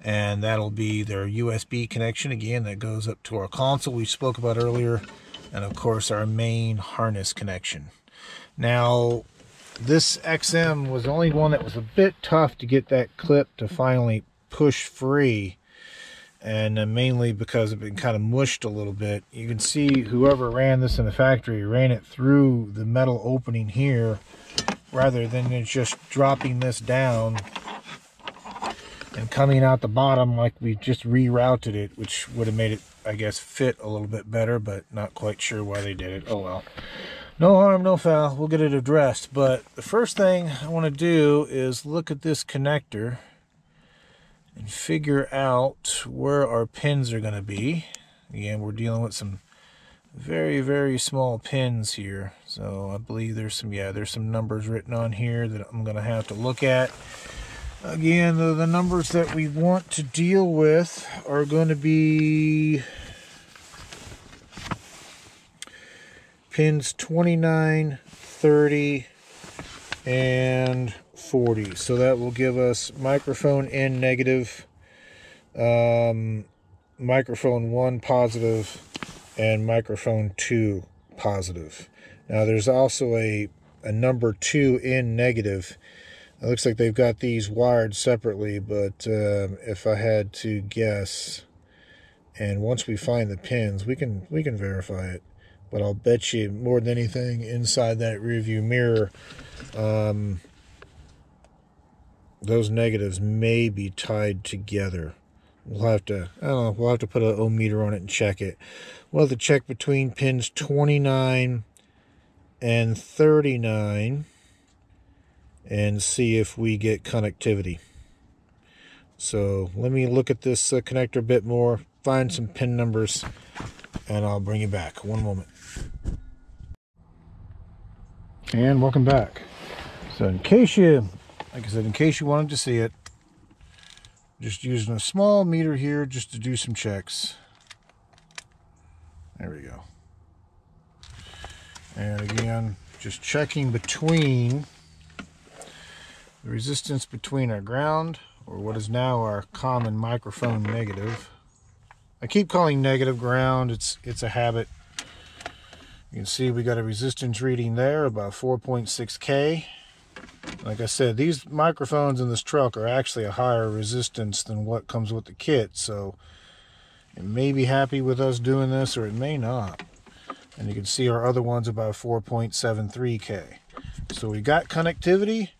And that'll be their USB connection again that goes up to our console we spoke about earlier and of course our main harness connection. Now, this XM was the only one that was a bit tough to get that clip to finally push free and uh, mainly because it been kind of mushed a little bit. You can see whoever ran this in the factory ran it through the metal opening here rather than just dropping this down and coming out the bottom like we just rerouted it, which would have made it, I guess, fit a little bit better, but not quite sure why they did it. Oh well. No harm, no foul. We'll get it addressed. But the first thing I want to do is look at this connector and figure out where our pins are going to be. Again, we're dealing with some very, very small pins here. So I believe there's some, yeah, there's some numbers written on here that I'm going to have to look at. Again, the, numbers that we want to deal with are going to be pins 29, 30, and 40. So that will give us microphone N negative, um, microphone 1 positive, and microphone 2 positive. Now there's also a, a number 2 in negative. It looks like they've got these wired separately, but um, if I had to guess, and once we find the pins, we can we can verify it. But I'll bet you more than anything inside that rearview mirror, um, those negatives may be tied together. We'll have to, I don't know, we'll have to put an ohm meter on it and check it. We'll have to check between pins 29 and 39 and see if we get connectivity. So let me look at this uh, connector a bit more, find some pin numbers, and I'll bring you back. One moment. And welcome back. So in case you like I said, in case you wanted to see it, just using a small meter here just to do some checks. There we go. And again, just checking between the resistance between our ground, or what is now our common microphone negative. I keep calling negative ground, it's, it's a habit. You can see we got a resistance reading there, about 4.6K. Like I said, these microphones in this truck are actually a higher resistance than what comes with the kit, so it may be happy with us doing this or it may not. And you can see our other one's about 4.73K. So we got connectivity.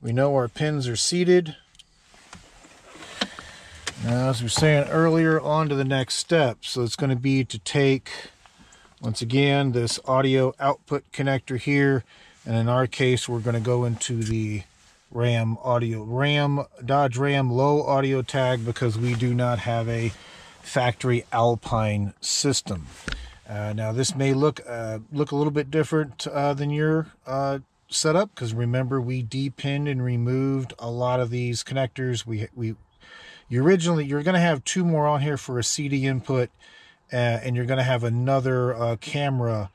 We know our pins are seated. Now, as we were saying earlier, on to the next step. So it's going to be to take, once again, this audio output connector here and in our case, we're going to go into the Ram audio, Ram, Dodge Ram low audio tag because we do not have a factory Alpine system. Uh, now this may look uh, look a little bit different uh, than your uh, setup because remember we depinned and removed a lot of these connectors. We we you originally you're going to have two more on here for a CD input, uh, and you're going to have another uh, camera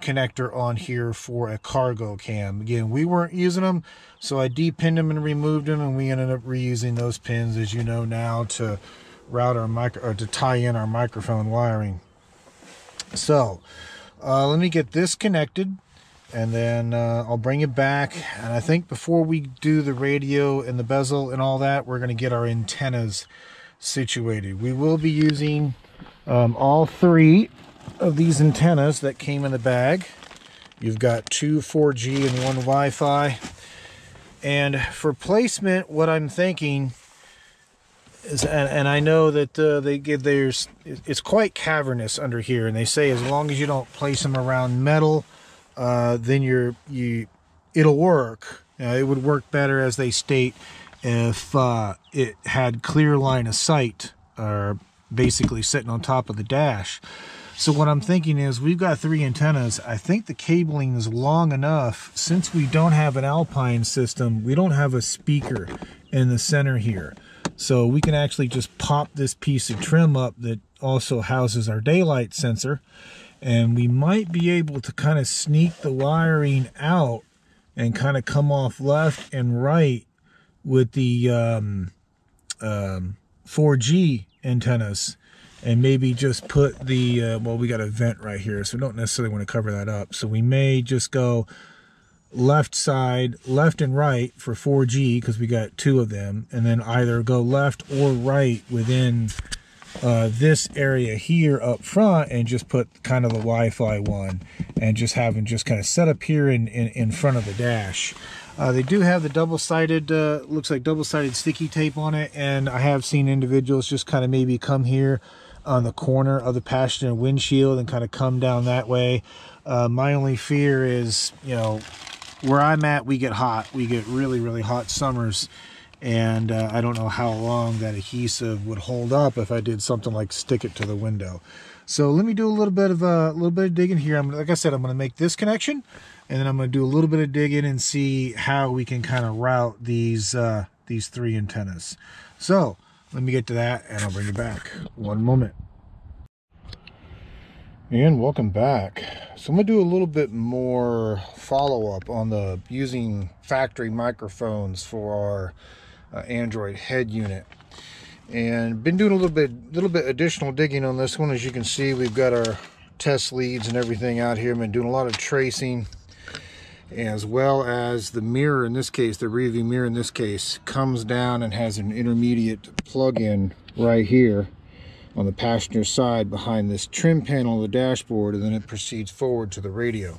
connector on here for a cargo cam. Again, we weren't using them, so I depinned them and removed them, and we ended up reusing those pins, as you know now, to route our micro or to tie in our microphone wiring. So, uh, let me get this connected, and then uh, I'll bring it back. And I think before we do the radio and the bezel and all that, we're going to get our antennas situated. We will be using um, all three of these antennas that came in the bag. You've got two 4G and one Wi-Fi. And for placement, what I'm thinking is, and, and I know that uh, they give there's, it's quite cavernous under here, and they say as long as you don't place them around metal, uh, then you're you, it'll work. Know, it would work better, as they state, if uh, it had clear line of sight, or basically sitting on top of the dash. So what I'm thinking is we've got three antennas. I think the cabling is long enough. Since we don't have an Alpine system, we don't have a speaker in the center here. So we can actually just pop this piece of trim up that also houses our daylight sensor. And we might be able to kind of sneak the wiring out and kind of come off left and right with the um, um, 4G antennas and maybe just put the, uh, well, we got a vent right here, so we don't necessarily want to cover that up. So we may just go left side, left and right for 4G because we got two of them, and then either go left or right within uh, this area here up front and just put kind of the Wi-Fi one and just have them just kind of set up here in, in, in front of the dash. Uh, they do have the double-sided, uh, looks like double-sided sticky tape on it, and I have seen individuals just kind of maybe come here on the corner of the passenger windshield and kind of come down that way. Uh, my only fear is, you know, where I'm at, we get hot. We get really, really hot summers. And uh, I don't know how long that adhesive would hold up if I did something like stick it to the window. So let me do a little bit of uh, a little bit of digging here. I'm like I said, I'm going to make this connection, and then I'm going to do a little bit of digging and see how we can kind of route these uh, these three antennas. So let me get to that, and I'll bring you back. One moment. And welcome back. So I'm going to do a little bit more follow-up on the using factory microphones for our uh, Android head unit. And been doing a little bit little bit additional digging on this one. As you can see, we've got our test leads and everything out here. I've been doing a lot of tracing as well as the mirror in this case, the rear view mirror in this case, comes down and has an intermediate plug-in right here on the passenger side behind this trim panel of the dashboard and then it proceeds forward to the radio.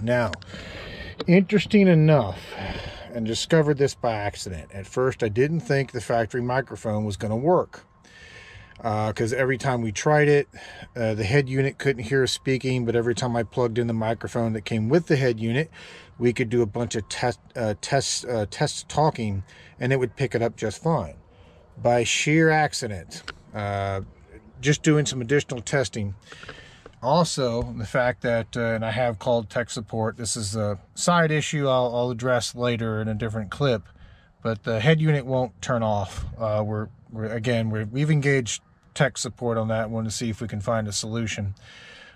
Now, interesting enough, and discovered this by accident. At first, I didn't think the factory microphone was going to work because uh, every time we tried it, uh, the head unit couldn't hear us speaking, but every time I plugged in the microphone that came with the head unit, we could do a bunch of test, uh, test, uh, test talking and it would pick it up just fine. By sheer accident, uh, just doing some additional testing. Also, the fact that, uh, and I have called tech support, this is a side issue I'll, I'll, address later in a different clip, but the head unit won't turn off. Uh, we're, we're, again, we have engaged tech support on that one to see if we can find a solution.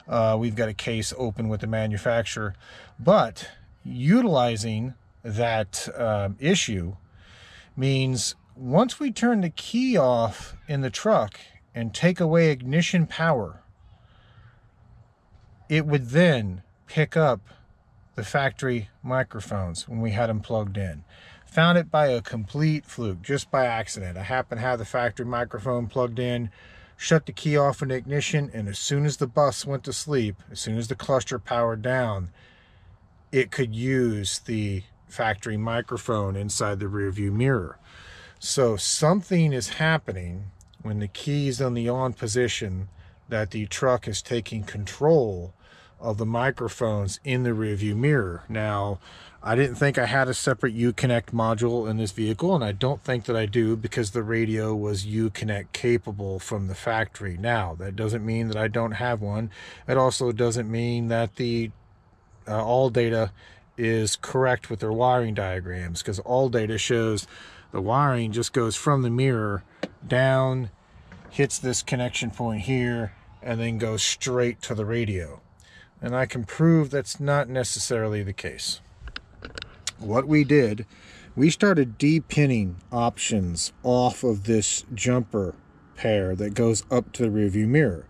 Uh, we've got a case open with the manufacturer, but utilizing that um, issue means once we turn the key off in the truck and take away ignition power, it would then pick up the factory microphones when we had them plugged in. Found it by a complete fluke, just by accident. I happened to have the factory microphone plugged in, shut the key off in the ignition, and as soon as the bus went to sleep, as soon as the cluster powered down, it could use the factory microphone inside the rear view mirror. So something is happening when the key is on the on position that the truck is taking control of the microphones in the rearview mirror. Now, I didn't think I had a separate Uconnect module in this vehicle, and I don't think that I do because the radio was Uconnect capable from the factory. Now, that doesn't mean that I don't have one. It also doesn't mean that the uh, ALLDATA is correct with their wiring diagrams because ALLDATA shows the wiring just goes from the mirror down, hits this connection point here, and then goes straight to the radio. And I can prove that's not necessarily the case. What we did, we started depinning options off of this jumper pair that goes up to the rearview mirror.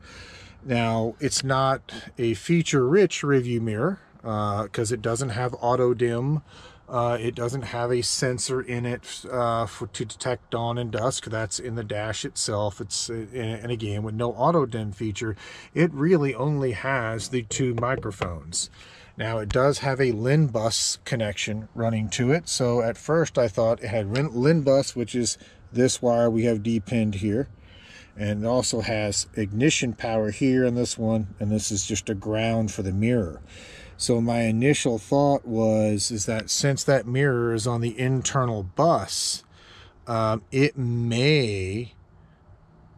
Now, it's not a feature-rich rearview mirror because uh, it doesn't have auto dim uh, it doesn't have a sensor in it uh, for to detect dawn and dusk. That's in the dash itself. It's uh, and again with no auto dim feature, it really only has the two microphones. Now it does have a LIN bus connection running to it. So at first I thought it had LIN which is this wire we have depinned here. And it also has ignition power here in this one. And this is just a ground for the mirror. So my initial thought was is that since that mirror is on the internal bus, um, it may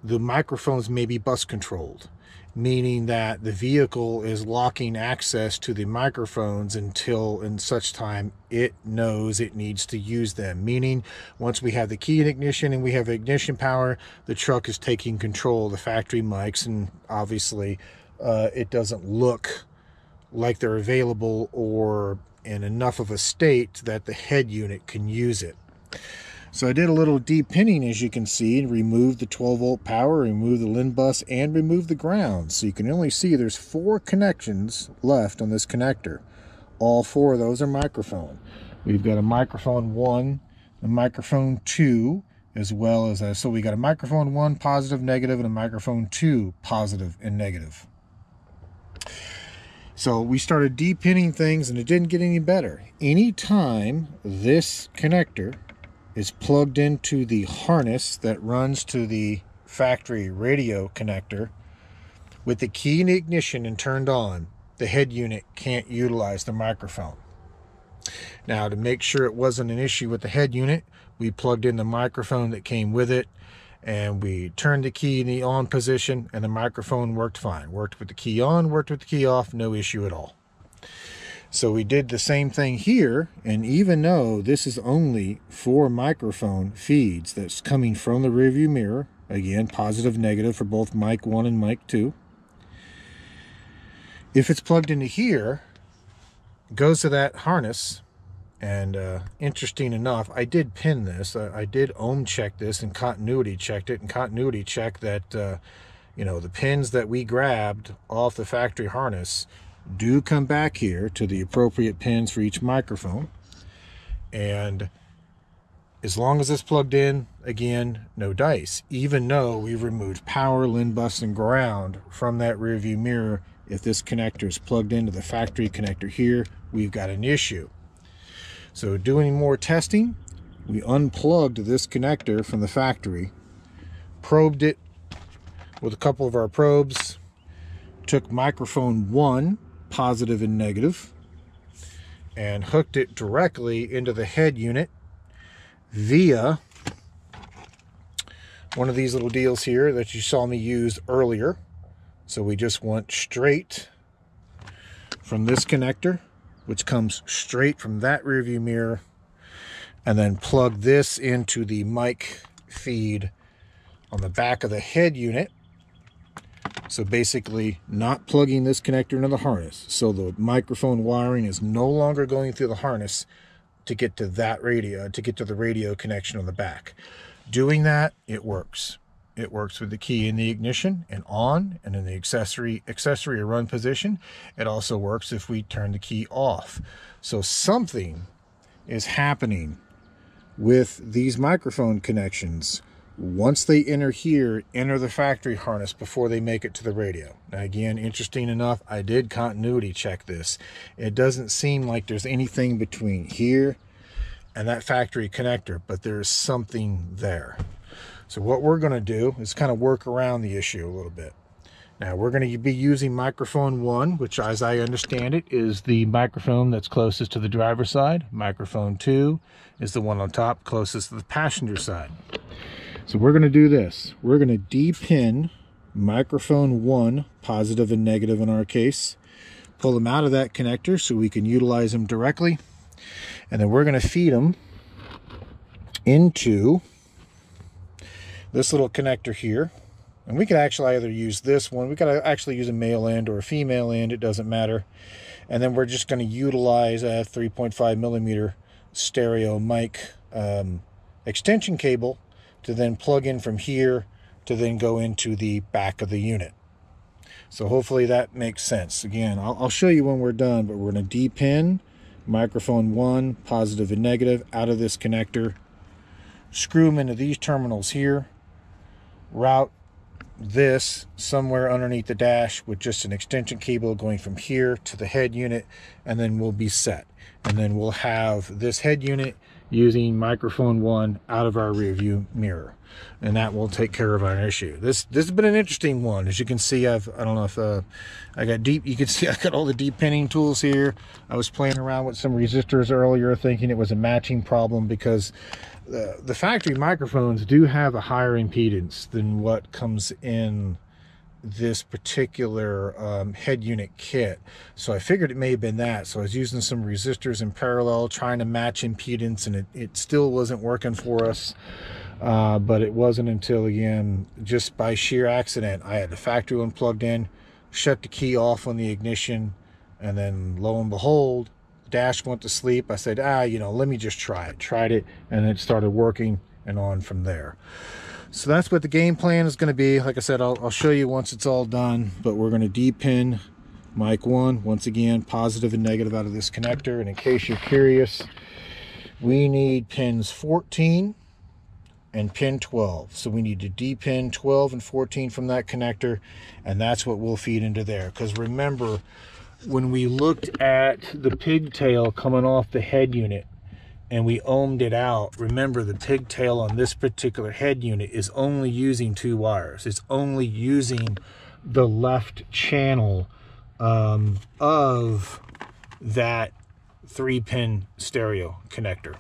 the microphones may be bus controlled, meaning that the vehicle is locking access to the microphones until in such time it knows it needs to use them. Meaning once we have the key in ignition and we have ignition power, the truck is taking control of the factory mics and obviously uh, it doesn't look like they're available or in enough of a state that the head unit can use it. So I did a little depinning as you can see and removed the 12 volt power, removed the LIN bus and removed the ground. So you can only see there's four connections left on this connector. all four of those are microphone. We've got a microphone one, a microphone two, as well as a, so we got a microphone one positive, negative, and a microphone two positive and negative. So we started depinning things and it didn't get any better. Anytime this connector is plugged into the harness that runs to the factory radio connector, with the key in the ignition and turned on, the head unit can't utilize the microphone. Now, to make sure it wasn't an issue with the head unit, we plugged in the microphone that came with it and we turned the key in the on position and the microphone worked fine. Worked with the key on, worked with the key off, no issue at all. So we did the same thing here, and even though this is only four microphone feeds that's coming from the rearview mirror, again, positive, negative for both mic 1 and mic 2, if it's plugged into here, goes to that harness, and uh, interesting enough, I did pin this. Uh, I did ohm check this and continuity checked it, and continuity checked that, uh, you know, the pins that we grabbed off the factory harness do come back here to the appropriate pins for each microphone. And as long as it's plugged in, again, no dice. Even though we've removed power, LIN bus, and ground from that rear view mirror, if this connector is plugged into the factory connector here, we've got an issue. So doing more testing, we unplugged this connector from the factory, probed it with a couple of our probes, took microphone one, positive and negative, and hooked it directly into the head unit via one of these little deals here that you saw me use earlier. So we just went straight from this connector, which comes straight from that rearview mirror, and then plug this into the mic feed on the back of the head unit so basically not plugging this connector into the harness. So the microphone wiring is no longer going through the harness to get to that radio, to get to the radio connection on the back. Doing that, it works. It works with the key in the ignition and on and in the accessory accessory or run position. It also works if we turn the key off. So something is happening with these microphone connections once they enter here, enter the factory harness before they make it to the radio. Now, again, interesting enough, I did continuity check this. It doesn't seem like there's anything between here and that factory connector, but there's something there. So what we're going to do is kind of work around the issue a little bit. Now we're going to be using microphone one, which as I understand it is the microphone that's closest to the driver's side. Microphone two is the one on top closest to the passenger side. So we're going to do this. We're going to depin microphone one, positive and negative in our case, pull them out of that connector so we can utilize them directly. And then we're going to feed them into this little connector here. And we can actually either use this one, we could actually use a male end or a female end, it doesn't matter. And then we're just going to utilize a 3.5 millimeter stereo mic um, extension cable to then plug in from here to then go into the back of the unit. So hopefully that makes sense. Again, I'll, I'll show you when we're done, but we're going to depin microphone one, positive and negative, out of this connector. Screw them into these terminals here. Route this somewhere underneath the dash with just an extension cable going from here to the head unit, and then we'll be set. And then we'll have this head unit using microphone one out of our rear view mirror and that will take care of our issue this this has been an interesting one as you can see i've i don't know if uh, i got deep you can see i got all the depinning tools here i was playing around with some resistors earlier thinking it was a matching problem because the, the factory microphones do have a higher impedance than what comes in this particular um, head unit kit. So I figured it may have been that. So I was using some resistors in parallel, trying to match impedance, and it, it still wasn't working for us. Uh, but it wasn't until, again, just by sheer accident, I had the factory one plugged in, shut the key off on the ignition, and then lo and behold, dash went to sleep. I said, ah, you know, let me just try it. Tried it, and it started working and on from there. So that's what the game plan is going to be. Like I said, I'll, I'll show you once it's all done, but we're going to depin mic 1 once again positive and negative out of this connector and in case you're curious we need pins 14 and pin 12 so we need to depin 12 and 14 from that connector and that's what we'll feed into there. Because remember when we looked at the pigtail coming off the head unit and we ohmed it out remember the pigtail on this particular head unit is only using two wires. It's only using the left channel um, of that three pin stereo connector.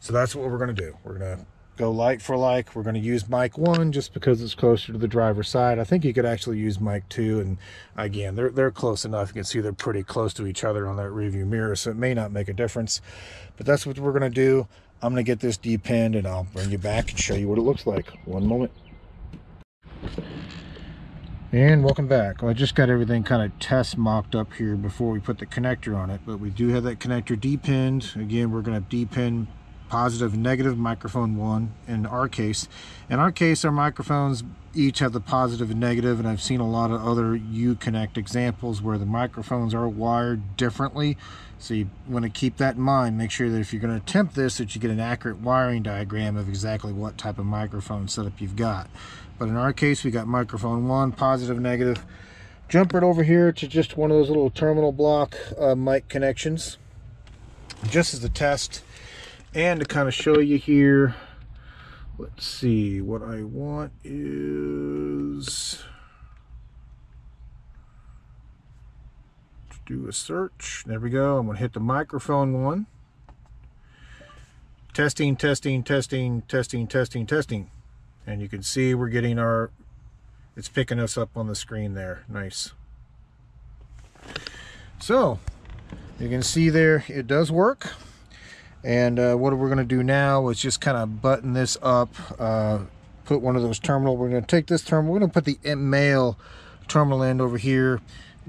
So that's what we're going to do. We're going to go like for like. We're going to use mic 1 just because it's closer to the driver's side. I think you could actually use mic 2 and again, they're, they're close enough. You can see they're pretty close to each other on that review mirror, so it may not make a difference. But that's what we're going to do. I'm going to get this depinned and I'll bring you back and show you what it looks like. One moment. And welcome back. Well, I just got everything kind of test mocked up here before we put the connector on it, but we do have that connector depinned. Again, we're going to depin positive negative microphone one in our case. In our case our microphones each have the positive and negative and I've seen a lot of other Uconnect examples where the microphones are wired differently. So you want to keep that in mind. Make sure that if you're going to attempt this that you get an accurate wiring diagram of exactly what type of microphone setup you've got. But in our case we got microphone one positive negative. Jump it over here to just one of those little terminal block uh, mic connections. Just as a test and to kind of show you here let's see what I want is to do a search. There we go I'm gonna hit the microphone one. Testing testing testing testing testing testing. And you can see we're getting our it's picking us up on the screen there nice. So you can see there it does work and uh, what we're going to do now is just kind of button this up, uh, put one of those terminal. We're going to take this terminal, we're going to put the male terminal end over here,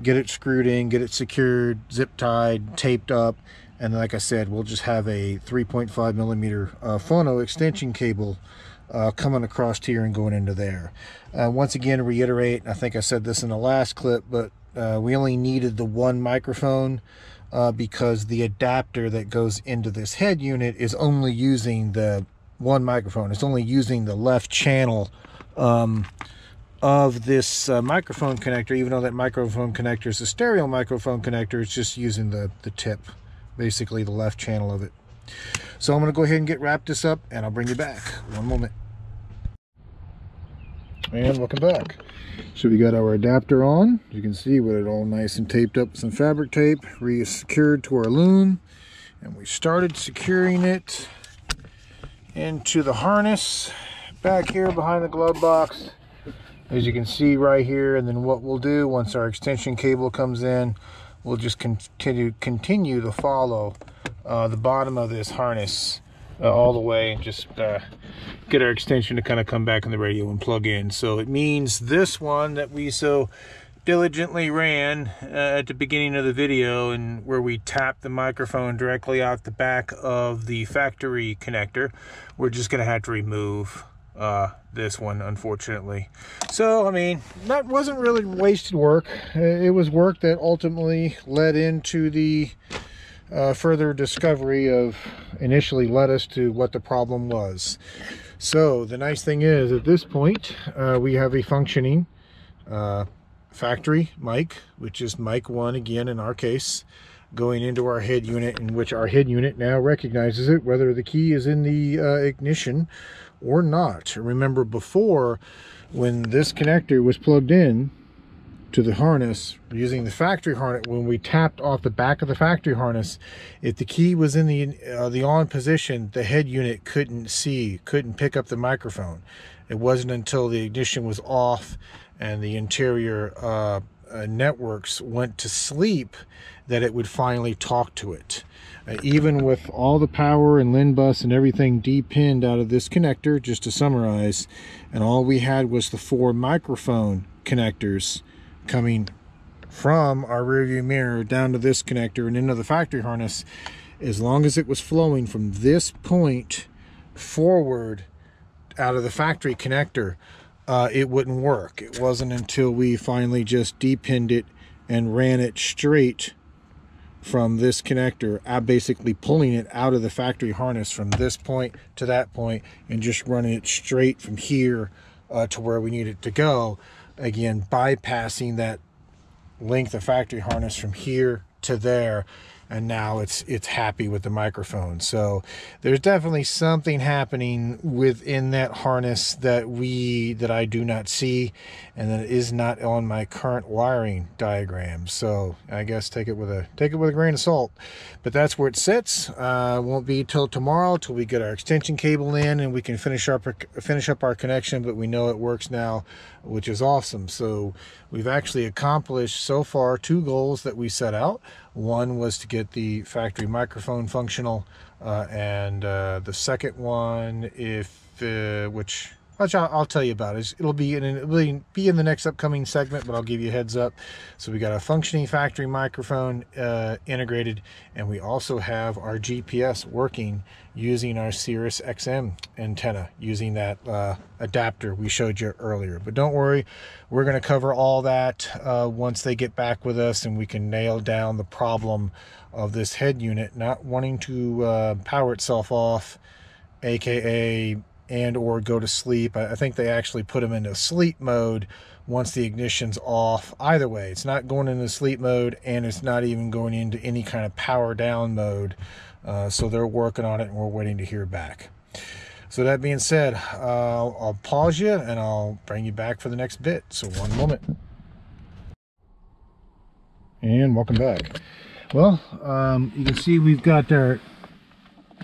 get it screwed in, get it secured, zip tied, taped up. And like I said, we'll just have a 3.5 millimeter uh, phono extension cable uh, coming across here and going into there. Uh, once again, reiterate, I think I said this in the last clip, but uh, we only needed the one microphone uh, because the adapter that goes into this head unit is only using the one microphone. It's only using the left channel um, of this uh, microphone connector, even though that microphone connector is a stereo microphone connector, it's just using the, the tip, basically the left channel of it. So I'm going to go ahead and get wrapped this up and I'll bring you back. One moment. And welcome back. So we got our adapter on. You can see with it all nice and taped up some fabric tape, re-secured to our loom. And we started securing it into the harness back here behind the glove box. As you can see right here, and then what we'll do once our extension cable comes in, we'll just continue continue to follow uh, the bottom of this harness uh, all the way just uh, get our extension to kind of come back in the radio and plug in. So it means this one that we so diligently ran uh, at the beginning of the video and where we tap the microphone directly out the back of the factory connector, we're just going to have to remove uh, this one, unfortunately. So, I mean, that wasn't really wasted work. It was work that ultimately led into the uh, further discovery of initially led us to what the problem was. So the nice thing is at this point uh, we have a functioning uh, factory mic, which is mic one again in our case, going into our head unit in which our head unit now recognizes it whether the key is in the uh, ignition or not. Remember before when this connector was plugged in to the harness using the factory harness when we tapped off the back of the factory harness if the key was in the uh, the on position the head unit couldn't see couldn't pick up the microphone. It wasn't until the ignition was off and the interior uh, uh, networks went to sleep that it would finally talk to it. Uh, even with all the power and LIN bus and everything depinned out of this connector just to summarize and all we had was the four microphone connectors coming from our rearview mirror down to this connector and into the factory harness as long as it was flowing from this point forward out of the factory connector uh, it wouldn't work. It wasn't until we finally just depinned it and ran it straight from this connector I'm basically pulling it out of the factory harness from this point to that point and just running it straight from here uh, to where we need it to go again bypassing that length of factory harness from here to there and now it's it's happy with the microphone. So there's definitely something happening within that harness that we that I do not see and that is not on my current wiring diagram. So I guess take it with a take it with a grain of salt. But that's where it sits. Uh, won't be till tomorrow till we get our extension cable in and we can finish up finish up our connection but we know it works now which is awesome. So we've actually accomplished so far two goals that we set out one was to get the factory microphone functional, uh, and uh, the second one, if uh, which which I'll, I'll, tell you about. Is it'll be in it'll be in the next upcoming segment, but I'll give you a heads up. So we got a functioning factory microphone uh, integrated, and we also have our GPS working using our Sirius XM antenna, using that uh, adapter we showed you earlier. But don't worry, we're going to cover all that uh, once they get back with us, and we can nail down the problem of this head unit not wanting to uh, power itself off, aka and or go to sleep. I think they actually put them into sleep mode once the ignition's off. Either way, it's not going into sleep mode and it's not even going into any kind of power down mode. Uh, so they're working on it and we're waiting to hear back. So that being said, uh, I'll pause you and I'll bring you back for the next bit. So one moment. And welcome back. Well, um, you can see we've got our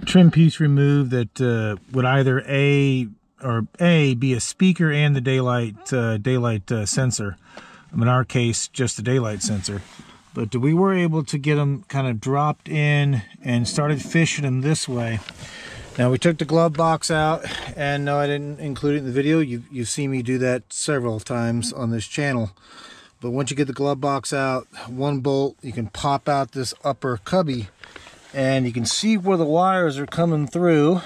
trim piece removed that uh, would either a or a be a speaker and the daylight uh, daylight uh, sensor. In our case, just the daylight sensor. But we were able to get them kind of dropped in and started fishing them this way. Now we took the glove box out, and no, I didn't include it in the video. You you've seen me do that several times on this channel. But once you get the glove box out, one bolt, you can pop out this upper cubby and you can see where the wires are coming through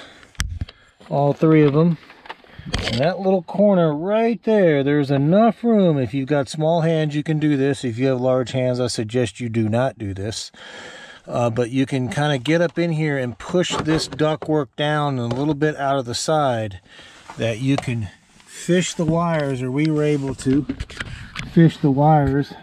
all three of them. And that little corner right there there's enough room. If you've got small hands you can do this. If you have large hands I suggest you do not do this. Uh, but you can kind of get up in here and push this ductwork down a little bit out of the side that you can fish the wires or we were able to fish the wires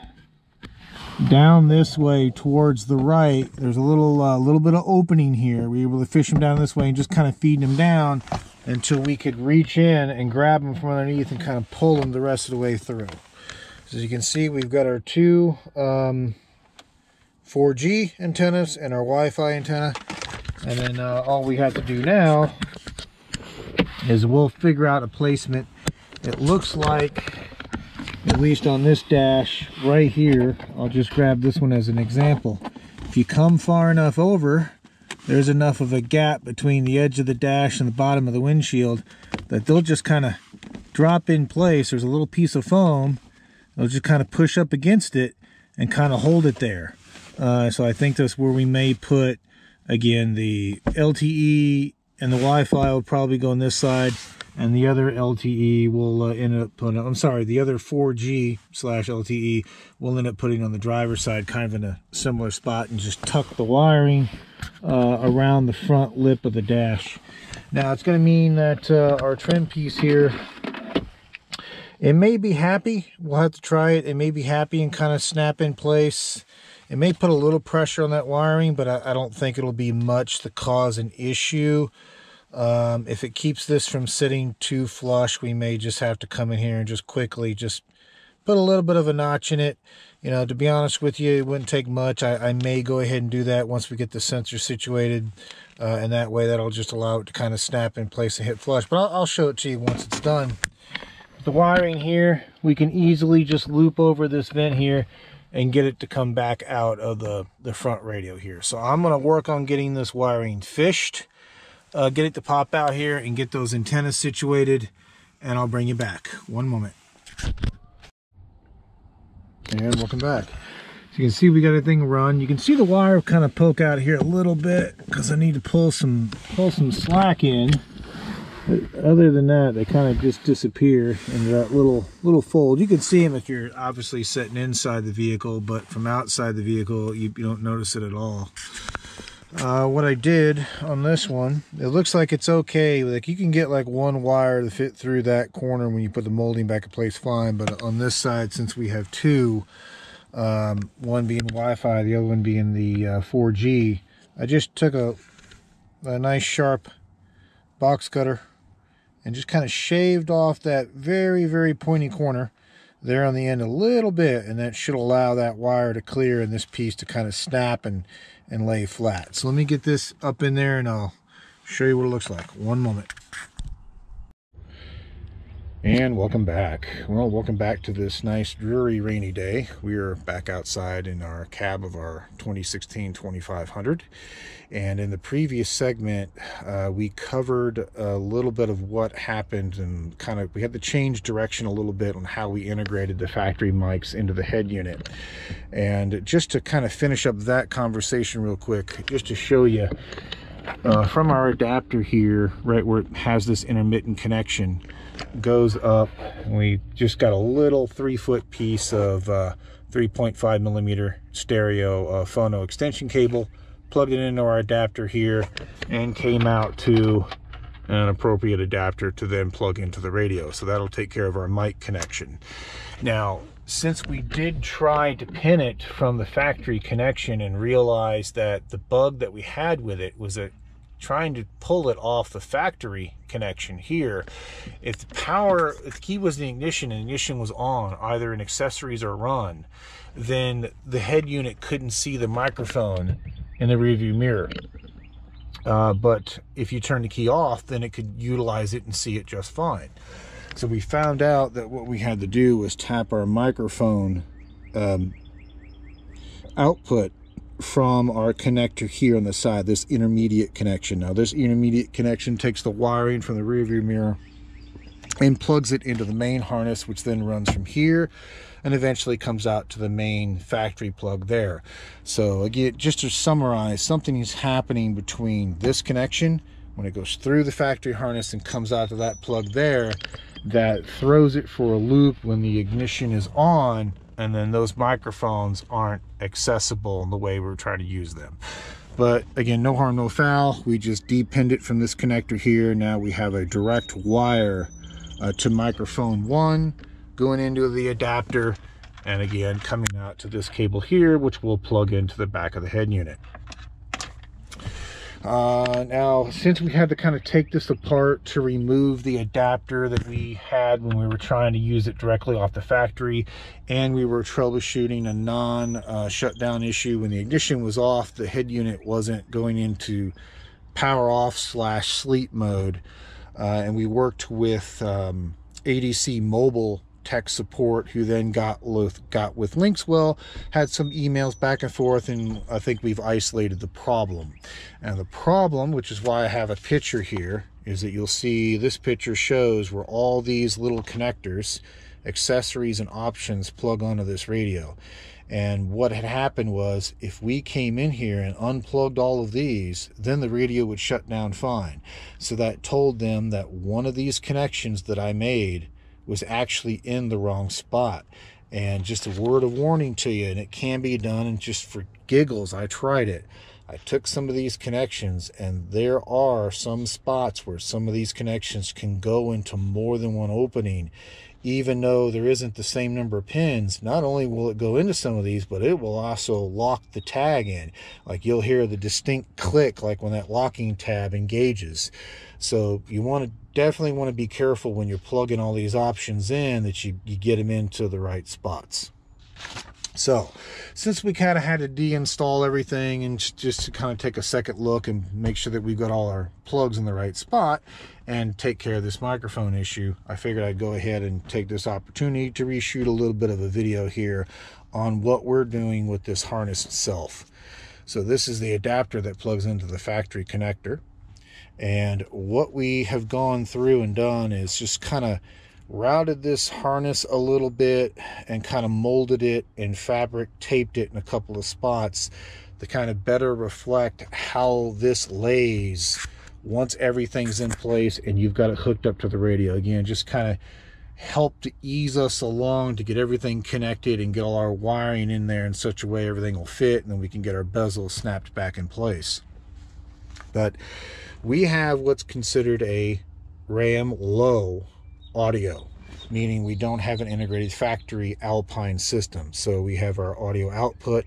down this way towards the right there's a little uh, little bit of opening here. We were able to fish them down this way and just kind of feed them down until we could reach in and grab them from underneath and kind of pull them the rest of the way through. So as you can see we've got our two um, 4G antennas and our Wi-Fi antenna. And then uh, all we have to do now is we'll figure out a placement. It looks like at least on this dash right here I'll just grab this one as an example. If you come far enough over there's enough of a gap between the edge of the dash and the bottom of the windshield that they'll just kind of drop in place. There's a little piece of foam. They'll just kind of push up against it and kind of hold it there. Uh, so I think that's where we may put again the LTE and the Wi-Fi will probably go on this side and the other LTE will uh, end up putting, I'm sorry, the other 4G slash LTE will end up putting on the driver's side kind of in a similar spot and just tuck the wiring uh, around the front lip of the dash. Now it's going to mean that uh, our trim piece here, it may be happy. We'll have to try it. It may be happy and kind of snap in place. It may put a little pressure on that wiring, but I, I don't think it'll be much to cause an issue. Um, if it keeps this from sitting too flush, we may just have to come in here and just quickly just put a little bit of a notch in it. You know, to be honest with you, it wouldn't take much. I, I may go ahead and do that once we get the sensor situated. Uh, and that way, that'll just allow it to kind of snap in place and hit flush. But I'll, I'll show it to you once it's done. The wiring here, we can easily just loop over this vent here and get it to come back out of the, the front radio here. So I'm going to work on getting this wiring fished uh, get it to pop out here and get those antennas situated and I'll bring you back. One moment. And welcome back. So you can see we got everything run. You can see the wire kind of poke out here a little bit because I need to pull some pull some slack in. other than that, they kind of just disappear into that little little fold. You can see them if you're obviously sitting inside the vehicle, but from outside the vehicle, you, you don't notice it at all. Uh, what I did on this one, it looks like it's okay. Like you can get like one wire to fit through that corner when you put the molding back in place fine. But on this side, since we have two, um, one being Wi-Fi, the other one being the uh, 4G, I just took a, a nice sharp box cutter and just kind of shaved off that very, very pointy corner there on the end a little bit and that should allow that wire to clear and this piece to kind of snap and and lay flat. So let me get this up in there and I'll show you what it looks like. One moment and welcome back. Well, welcome back to this nice dreary rainy day. We are back outside in our cab of our 2016 2500. And in the previous segment, uh, we covered a little bit of what happened and kind of, we had to change direction a little bit on how we integrated the factory mics into the head unit. And just to kind of finish up that conversation real quick, just to show you uh, from our adapter here, right where it has this intermittent connection, goes up. We just got a little three foot piece of uh, 3.5 millimeter stereo uh, phono extension cable, plugged it into our adapter here, and came out to an appropriate adapter to then plug into the radio. So that'll take care of our mic connection. Now, since we did try to pin it from the factory connection and realized that the bug that we had with it was that trying to pull it off the factory connection here. If the power if the key was the ignition and ignition was on either in accessories or run then the head unit couldn't see the microphone in the rearview mirror. Uh, but if you turn the key off then it could utilize it and see it just fine. So we found out that what we had to do was tap our microphone um, output from our connector here on the side, this intermediate connection. Now this intermediate connection takes the wiring from the rear view mirror and plugs it into the main harness, which then runs from here and eventually comes out to the main factory plug there. So again, just to summarize, something is happening between this connection when it goes through the factory harness and comes out to that plug there that throws it for a loop when the ignition is on and then those microphones aren't accessible in the way we're trying to use them. But again, no harm, no foul. We just depinned it from this connector here. Now we have a direct wire uh, to microphone one going into the adapter and again coming out to this cable here which we'll plug into the back of the head unit uh, now, since we had to kind of take this apart to remove the adapter that we had when we were trying to use it directly off the factory, and we were troubleshooting a non-shutdown uh, issue when the ignition was off, the head unit wasn't going into power off slash sleep mode, uh, and we worked with um, ADC Mobile tech support who then got with, got with Linkswell, had some emails back and forth, and I think we've isolated the problem. And the problem, which is why I have a picture here, is that you'll see this picture shows where all these little connectors, accessories, and options plug onto this radio. And what had happened was if we came in here and unplugged all of these, then the radio would shut down fine. So that told them that one of these connections that I made was actually in the wrong spot. And just a word of warning to you, and it can be done, and just for giggles, I tried it. I took some of these connections, and there are some spots where some of these connections can go into more than one opening. Even though there isn't the same number of pins, not only will it go into some of these, but it will also lock the tag in. Like you'll hear the distinct click, like when that locking tab engages. So you want to definitely want to be careful when you're plugging all these options in that you, you get them into the right spots. So, since we kind of had to deinstall everything and just to kind of take a second look and make sure that we've got all our plugs in the right spot and take care of this microphone issue, I figured I'd go ahead and take this opportunity to reshoot a little bit of a video here on what we're doing with this harness itself. So this is the adapter that plugs into the factory connector. And what we have gone through and done is just kind of routed this harness a little bit and kind of molded it in fabric, taped it in a couple of spots to kind of better reflect how this lays once everything's in place and you've got it hooked up to the radio. Again, just kind of help to ease us along to get everything connected and get all our wiring in there in such a way everything will fit and then we can get our bezel snapped back in place. But we have what's considered a RAM low audio, meaning we don't have an integrated factory Alpine system. So we have our audio output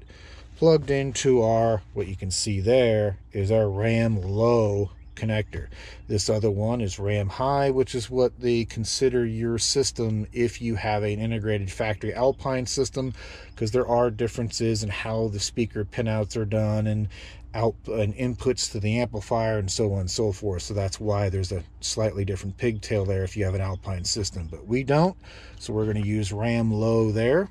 plugged into our, what you can see there is our RAM low connector. This other one is RAM high, which is what they consider your system if you have an integrated factory Alpine system, because there are differences in how the speaker pinouts are done and out and inputs to the amplifier and so on and so forth. So that's why there's a slightly different pigtail there if you have an Alpine system, but we don't. So we're going to use RAM low there.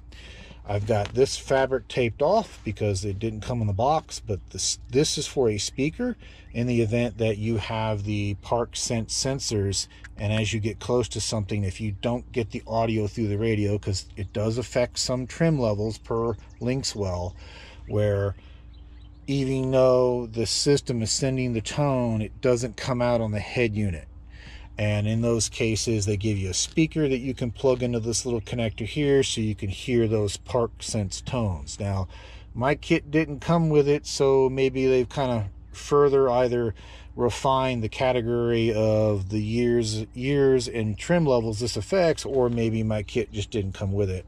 I've got this fabric taped off because it didn't come in the box, but this this is for a speaker in the event that you have the park sense sensors and as you get close to something if you don't get the audio through the radio because it does affect some trim levels per Linkswell where even though the system is sending the tone it doesn't come out on the head unit. And in those cases, they give you a speaker that you can plug into this little connector here so you can hear those Park Sense tones. Now, my kit didn't come with it, so maybe they've kind of further either refined the category of the years years and trim levels this affects or maybe my kit just didn't come with it.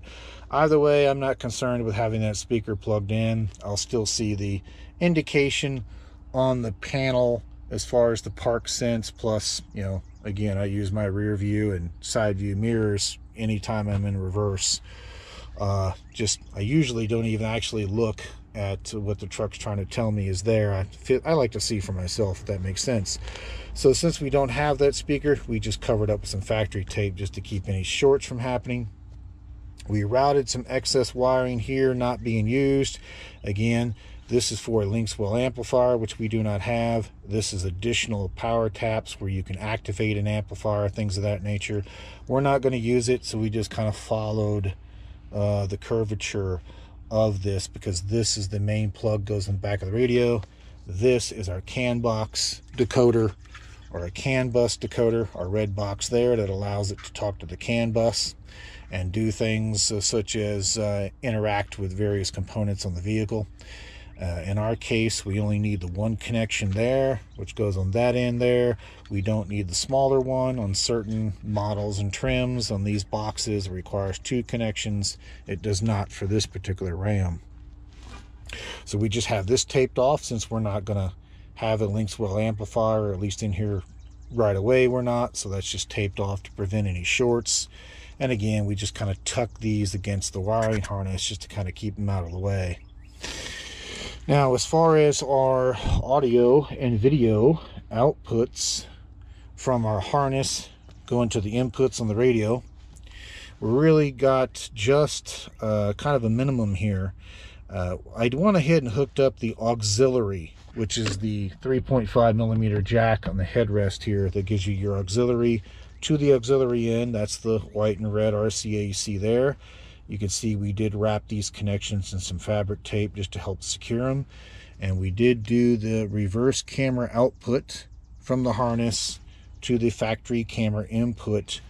Either way i'm not concerned with having that speaker plugged in. I'll still see the indication on the panel as far as the park sense plus you know Again, I use my rear view and side view mirrors anytime I'm in reverse. Uh, just, I usually don't even actually look at what the truck's trying to tell me is there. I, fit, I like to see for myself, if that makes sense. So since we don't have that speaker, we just covered up with some factory tape just to keep any shorts from happening. We routed some excess wiring here not being used. Again, this is for a Linkswell amplifier, which we do not have. This is additional power taps where you can activate an amplifier, things of that nature. We're not going to use it, so we just kind of followed uh, the curvature of this because this is the main plug goes in the back of the radio. This is our CAN box decoder or a CAN bus decoder, our red box there that allows it to talk to the CAN bus and do things uh, such as uh, interact with various components on the vehicle. Uh, in our case, we only need the one connection there, which goes on that end there. We don't need the smaller one on certain models and trims. On these boxes, it requires two connections. It does not for this particular RAM. So we just have this taped off since we're not going to have a Linkswell amplifier, or at least in here right away we're not. So that's just taped off to prevent any shorts. And again, we just kind of tuck these against the wiring harness just to kind of keep them out of the way. Now, as far as our audio and video outputs from our harness going to the inputs on the radio, we really got just uh, kind of a minimum here. Uh, I went ahead and hooked up the auxiliary, which is the 3.5 millimeter jack on the headrest here that gives you your auxiliary to the auxiliary end. That's the white and red RCA you see there. You can see we did wrap these connections in some fabric tape just to help secure them. And we did do the reverse camera output from the harness to the factory camera input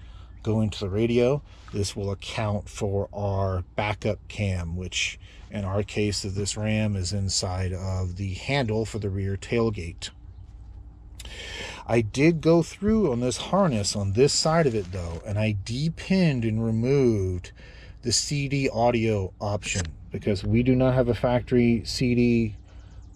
going to the radio. This will account for our backup cam, which in our case of this RAM is inside of the handle for the rear tailgate. I did go through on this harness on this side of it though, and I depinned and removed the CD audio option because we do not have a factory CD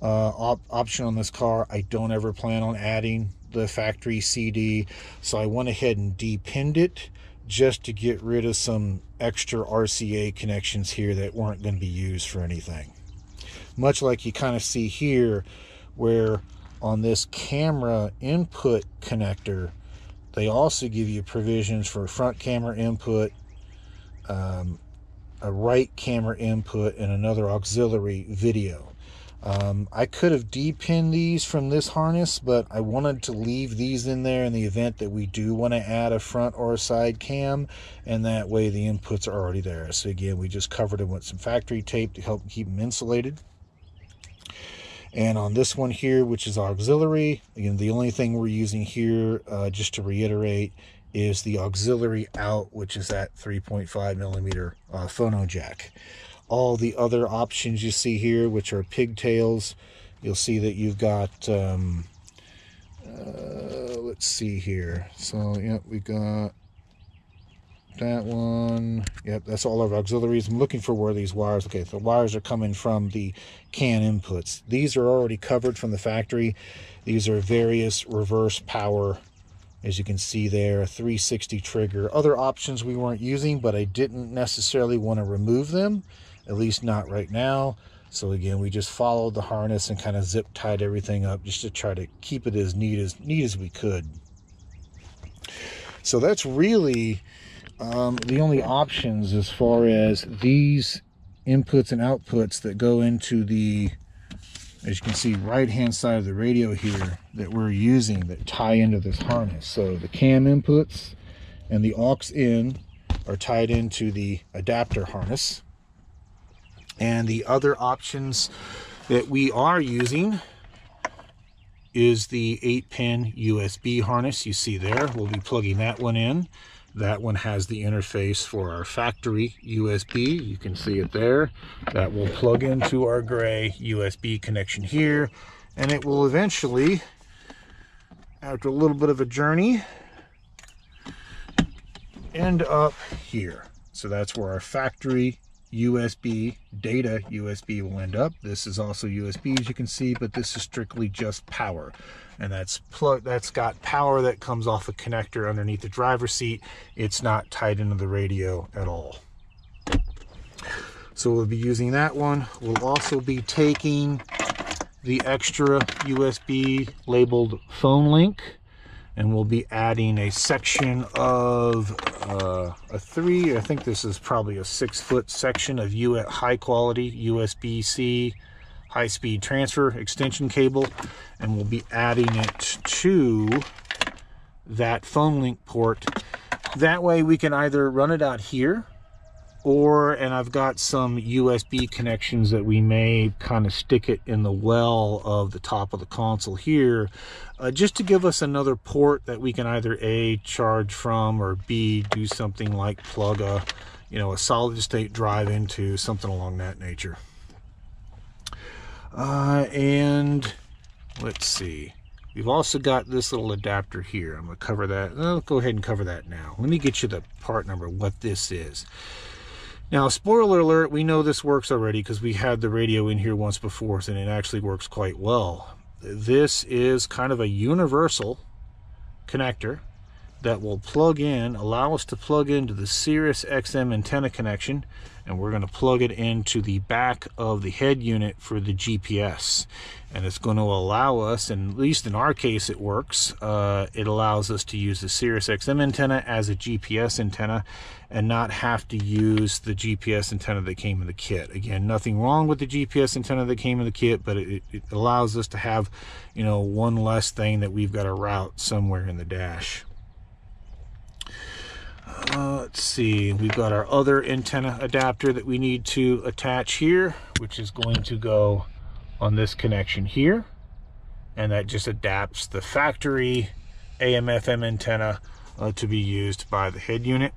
uh, op option on this car. I don't ever plan on adding the factory CD. So I went ahead and depinned it just to get rid of some extra RCA connections here that weren't going to be used for anything. Much like you kind of see here where on this camera input connector, they also give you provisions for front camera input, um, a right camera input and another auxiliary video. Um, I could have depinned these from this harness, but I wanted to leave these in there in the event that we do want to add a front or a side cam, and that way the inputs are already there. So again, we just covered them with some factory tape to help keep them insulated. And on this one here, which is auxiliary, again, the only thing we're using here, uh, just to reiterate, is the auxiliary out, which is that 3.5 millimeter uh, phono jack. All the other options you see here, which are pigtails, you'll see that you've got, um, uh, let's see here. So, yeah, we got that one. Yep, that's all our auxiliaries. I'm looking for where these wires, okay, the wires are coming from the CAN inputs. These are already covered from the factory. These are various reverse power, as you can see there, 360 trigger. Other options we weren't using, but I didn't necessarily want to remove them, at least not right now. So again, we just followed the harness and kind of zip tied everything up just to try to keep it as neat as neat as we could. So that's really um, the only options as far as these inputs and outputs that go into the as you can see right hand side of the radio here that we're using that tie into this harness. So the cam inputs and the aux in are tied into the adapter harness. And the other options that we are using is the 8 pin USB harness. You see there we'll be plugging that one in that one has the interface for our factory USB. You can see it there. That will plug into our gray USB connection here. And it will eventually, after a little bit of a journey, end up here. So that's where our factory USB data USB will end up. This is also USB as you can see, but this is strictly just power. And that's plug that's got power that comes off a connector underneath the driver's seat. It's not tied into the radio at all. So we'll be using that one. We'll also be taking the extra USB labeled phone link and we'll be adding a section of uh, a three, I think this is probably a six foot section of U high quality USB-C high-speed transfer extension cable and we'll be adding it to that phone link port. That way we can either run it out here or and I've got some USB connections that we may kind of stick it in the well of the top of the console here uh, just to give us another port that we can either A charge from or B do something like plug a you know a solid state drive into something along that nature uh, and let's see We've also got this little adapter here. I'm going to cover that. I'll go ahead and cover that now. Let me get you the part number, what this is. Now, spoiler alert, we know this works already because we had the radio in here once before, and it actually works quite well. This is kind of a universal connector that will plug in, allow us to plug into the Sirius XM antenna connection and we're going to plug it into the back of the head unit for the GPS and it's going to allow us and at least in our case it works uh, it allows us to use the Sirius XM antenna as a GPS antenna and not have to use the GPS antenna that came in the kit. Again nothing wrong with the GPS antenna that came in the kit but it, it allows us to have you know one less thing that we've got to route somewhere in the dash uh, let's see, we've got our other antenna adapter that we need to attach here, which is going to go on this connection here. And that just adapts the factory AM FM antenna uh, to be used by the head unit.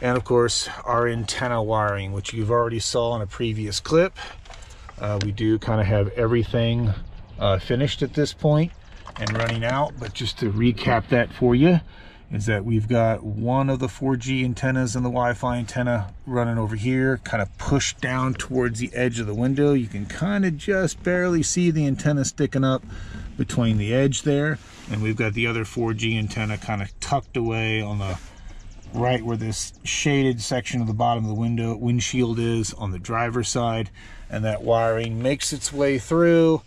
And of course, our antenna wiring, which you've already saw in a previous clip. Uh, we do kind of have everything uh, finished at this point and running out. But just to recap that for you, is that we've got one of the 4G antennas and the Wi-Fi antenna running over here, kind of pushed down towards the edge of the window. You can kind of just barely see the antenna sticking up between the edge there. And we've got the other 4G antenna kind of tucked away on the right where this shaded section of the bottom of the window windshield is on the driver's side. And that wiring makes its way through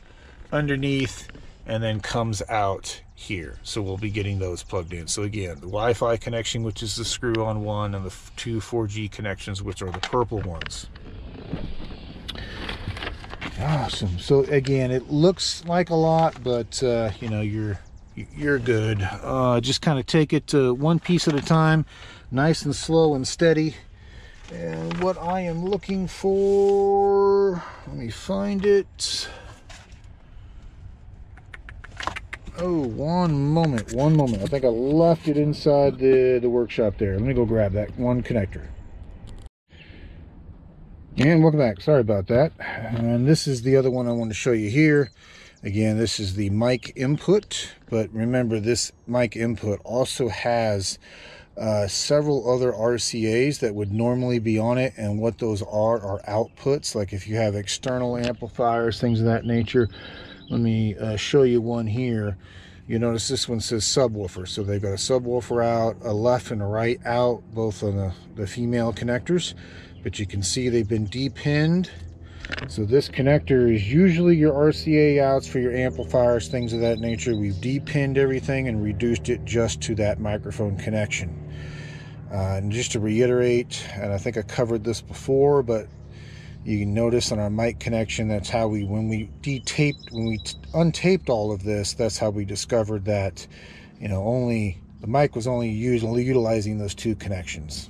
underneath and then comes out here. So we'll be getting those plugged in. So again, the Wi-Fi connection, which is the screw on one, and the two 4G connections, which are the purple ones. Awesome. So again, it looks like a lot, but uh, you know, you're you're good. Uh, just kind of take it one piece at a time, nice and slow and steady. And what I am looking for, let me find it. Oh, one moment, one moment. I think I left it inside the, the workshop there. Let me go grab that one connector. And welcome back. Sorry about that. And this is the other one I want to show you here. Again, this is the mic input, but remember this mic input also has uh, several other RCAs that would normally be on it and what those are are outputs like if you have external amplifiers things of that nature let me uh, show you one here. You notice this one says subwoofer. So they've got a subwoofer out a left and a right out both on the, the female connectors. But you can see they've been depinned. So this connector is usually your RCA outs for your amplifiers things of that nature. We've depinned everything and reduced it just to that microphone connection. Uh, and just to reiterate and I think I covered this before but you can notice on our mic connection that's how we when we detaped when we untaped all of this that's how we discovered that you know only the mic was only using utilizing those two connections.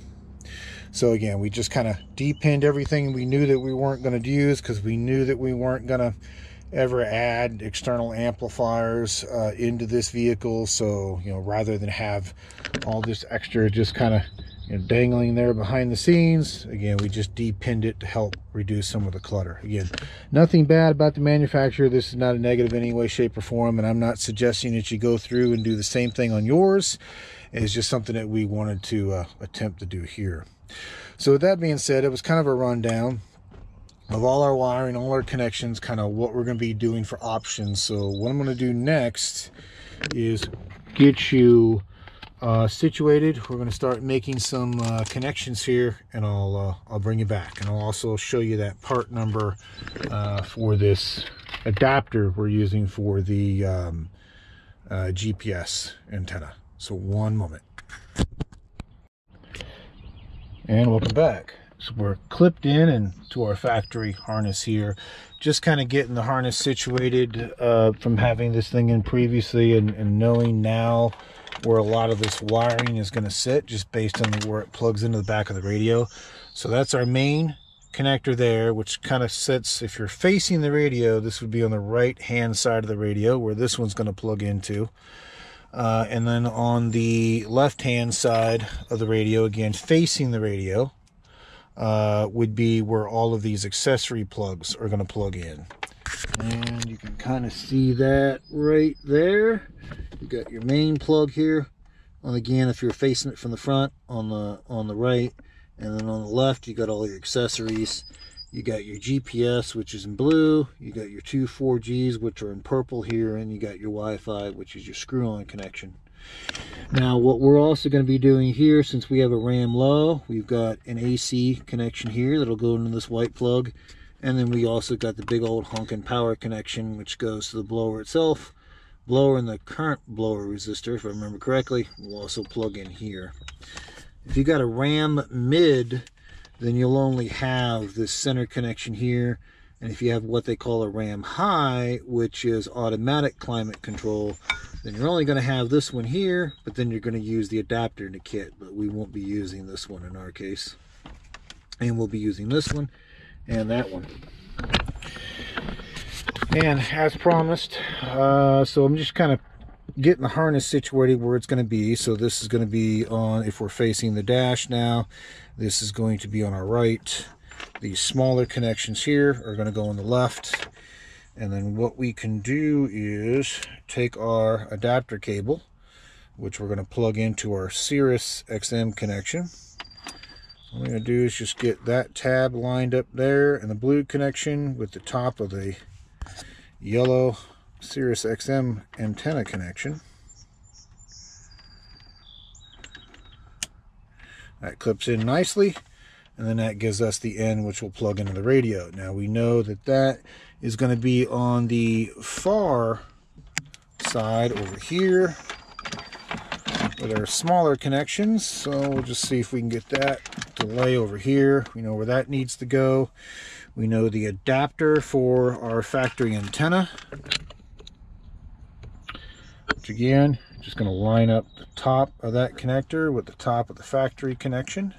So again we just kind of depinned everything we knew that we weren't going to use because we knew that we weren't going to ever add external amplifiers uh, into this vehicle. So you know rather than have all this extra just kind of you know, dangling there behind the scenes. Again, we just depinned it to help reduce some of the clutter. Again, nothing bad about the manufacturer. This is not a negative in any way, shape, or form, and I'm not suggesting that you go through and do the same thing on yours. It's just something that we wanted to uh, attempt to do here. So with that being said, it was kind of a rundown of all our wiring, all our connections, kind of what we're going to be doing for options. So what I'm going to do next is get you uh, situated. We're going to start making some uh, connections here and I'll, uh, I'll bring you back. And I'll also show you that part number uh, for this adapter we're using for the um, uh, GPS antenna. So one moment. And welcome back. So we're clipped in and to our factory harness here. Just kind of getting the harness situated uh, from having this thing in previously and, and knowing now where a lot of this wiring is going to sit just based on where it plugs into the back of the radio. So that's our main connector there, which kind of sits, if you're facing the radio, this would be on the right hand side of the radio where this one's going to plug into. Uh, and then on the left hand side of the radio, again, facing the radio, uh, would be where all of these accessory plugs are going to plug in. And you can kind of see that right there. You got your main plug here. And again, if you're facing it from the front on the on the right, and then on the left, you got all your accessories. You got your GPS, which is in blue. You got your two 4Gs, which are in purple here, and you got your Wi-Fi, which is your screw-on connection. Now, what we're also going to be doing here, since we have a RAM low, we've got an AC connection here that'll go into this white plug. And then we also got the big old honking power connection, which goes to the blower itself. Blower and the current blower resistor, if I remember correctly, will also plug in here. If you got a RAM mid, then you'll only have this center connection here. And if you have what they call a RAM high, which is automatic climate control, then you're only going to have this one here, but then you're going to use the adapter in the kit. But we won't be using this one in our case. And we'll be using this one and that one. And as promised, uh, so I'm just kind of getting the harness situated where it's going to be. So this is going to be on, if we're facing the dash now, this is going to be on our right. These smaller connections here are going to go on the left. And then what we can do is take our adapter cable, which we're going to plug into our Sirius XM connection. All we're going to do is just get that tab lined up there and the blue connection with the top of the yellow Sirius XM antenna connection. That clips in nicely and then that gives us the end which will plug into the radio. Now we know that that is going to be on the far side over here with our smaller connections. So we'll just see if we can get that to lay over here. We know where that needs to go. We know the adapter for our factory antenna. Which again, just going to line up the top of that connector with the top of the factory connection.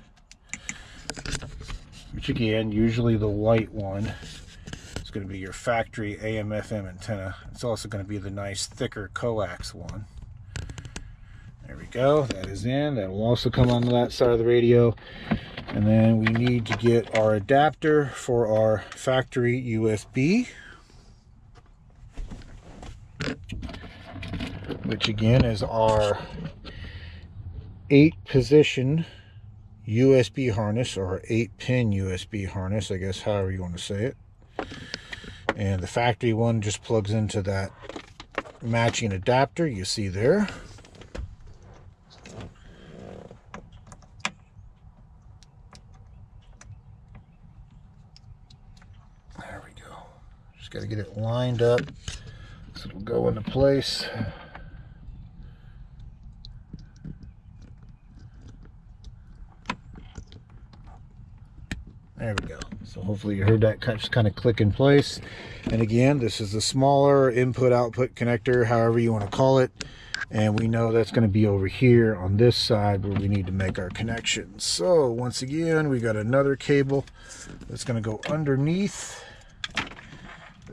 which again, usually the white one is going to be your factory AM FM antenna. It's also going to be the nice thicker coax one. There we go, that is in. That will also come on that side of the radio. And then we need to get our adapter for our factory USB. Which again is our eight position USB harness or eight pin USB harness, I guess, however you want to say it. And the factory one just plugs into that matching adapter you see there. There we go. Just got to get it lined up so it'll go into place. There we go. So hopefully you heard that just kind of click in place. And again, this is the smaller input-output connector, however you want to call it. And we know that's going to be over here on this side where we need to make our connections. So once again, we got another cable that's going to go underneath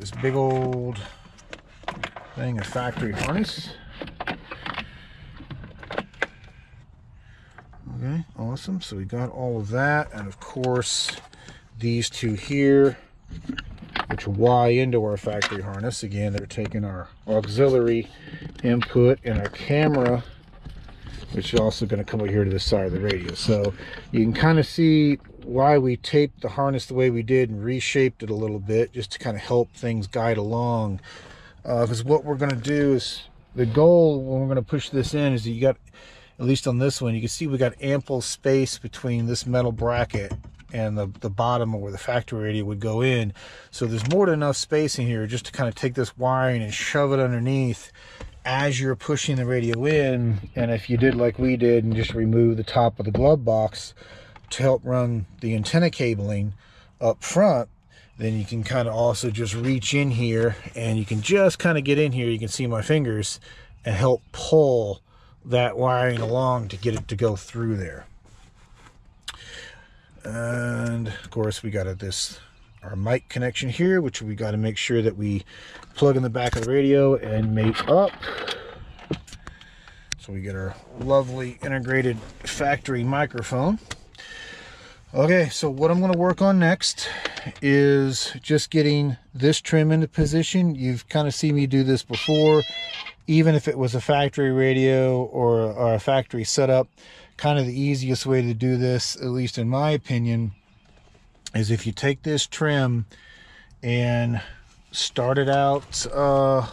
this big old thing a factory harness. Okay, awesome. So we got all of that. And of course, these two here, which Y into our factory harness. Again, they're taking our auxiliary input and our camera, which is also going to come over here to the side of the radio. So you can kind of see why we taped the harness the way we did and reshaped it a little bit just to kind of help things guide along. Because uh, what we're going to do is, the goal when we're going to push this in is that you got, at least on this one, you can see we got ample space between this metal bracket and the, the bottom where the factory radio would go in. So there's more than enough space in here just to kind of take this wiring and shove it underneath as you're pushing the radio in. And if you did like we did and just remove the top of the glove box to help run the antenna cabling up front, then you can kind of also just reach in here and you can just kind of get in here. You can see my fingers and help pull that wiring along to get it to go through there and of course we got this our mic connection here which we got to make sure that we plug in the back of the radio and mate up so we get our lovely integrated factory microphone okay so what I'm going to work on next is just getting this trim into position you've kind of seen me do this before even if it was a factory radio or, or a factory setup kind of the easiest way to do this, at least in my opinion, is if you take this trim and start it out, uh,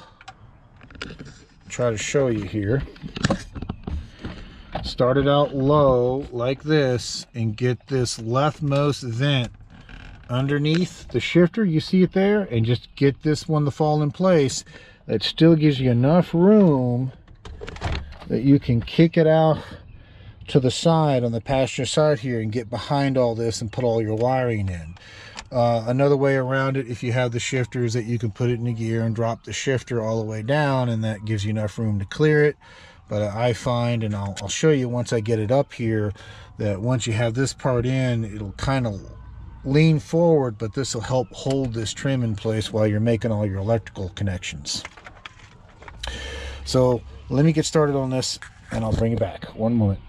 try to show you here. Start it out low like this and get this leftmost vent underneath the shifter. You see it there? And just get this one to fall in place. That still gives you enough room that you can kick it out to the side on the passenger side here and get behind all this and put all your wiring in. Uh, another way around it, if you have the shifter, is that you can put it in a gear and drop the shifter all the way down and that gives you enough room to clear it. But I find, and I'll, I'll show you once I get it up here, that once you have this part in, it'll kind of lean forward, but this will help hold this trim in place while you're making all your electrical connections. So let me get started on this and I'll bring it back. One moment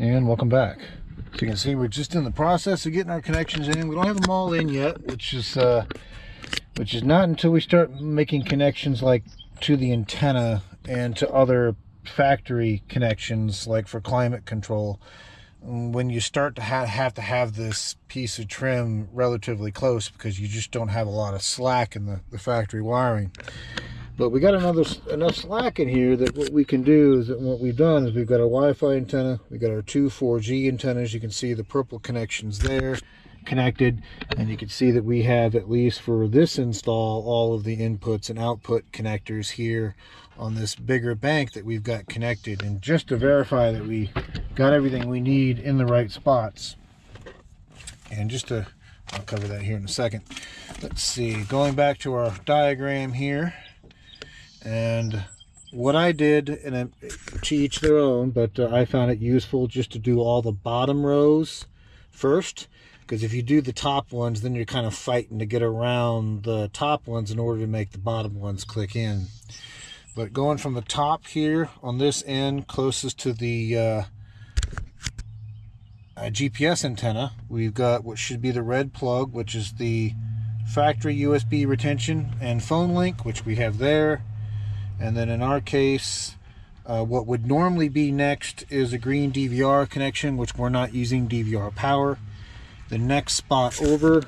and welcome back so you can see we're just in the process of getting our connections in we don't have them all in yet which is uh, which is not until we start making connections like to the antenna and to other factory connections like for climate control when you start to ha have to have this piece of trim relatively close because you just don't have a lot of slack in the, the factory wiring but we got another enough slack in here that what we can do is that what we've done is we've got our Wi-Fi antenna, we got our two 4G antennas. You can see the purple connections there connected and you can see that we have at least for this install all of the inputs and output connectors here on this bigger bank that we've got connected. And just to verify that we got everything we need in the right spots and just to I'll cover that here in a second. Let's see going back to our diagram here and what I did, and to each their own, but uh, I found it useful just to do all the bottom rows first because if you do the top ones then you're kind of fighting to get around the top ones in order to make the bottom ones click in but going from the top here on this end closest to the uh, uh, GPS antenna we've got what should be the red plug which is the factory USB retention and phone link which we have there and then in our case uh, what would normally be next is a green DVR connection, which we're not using DVR power. The next spot over,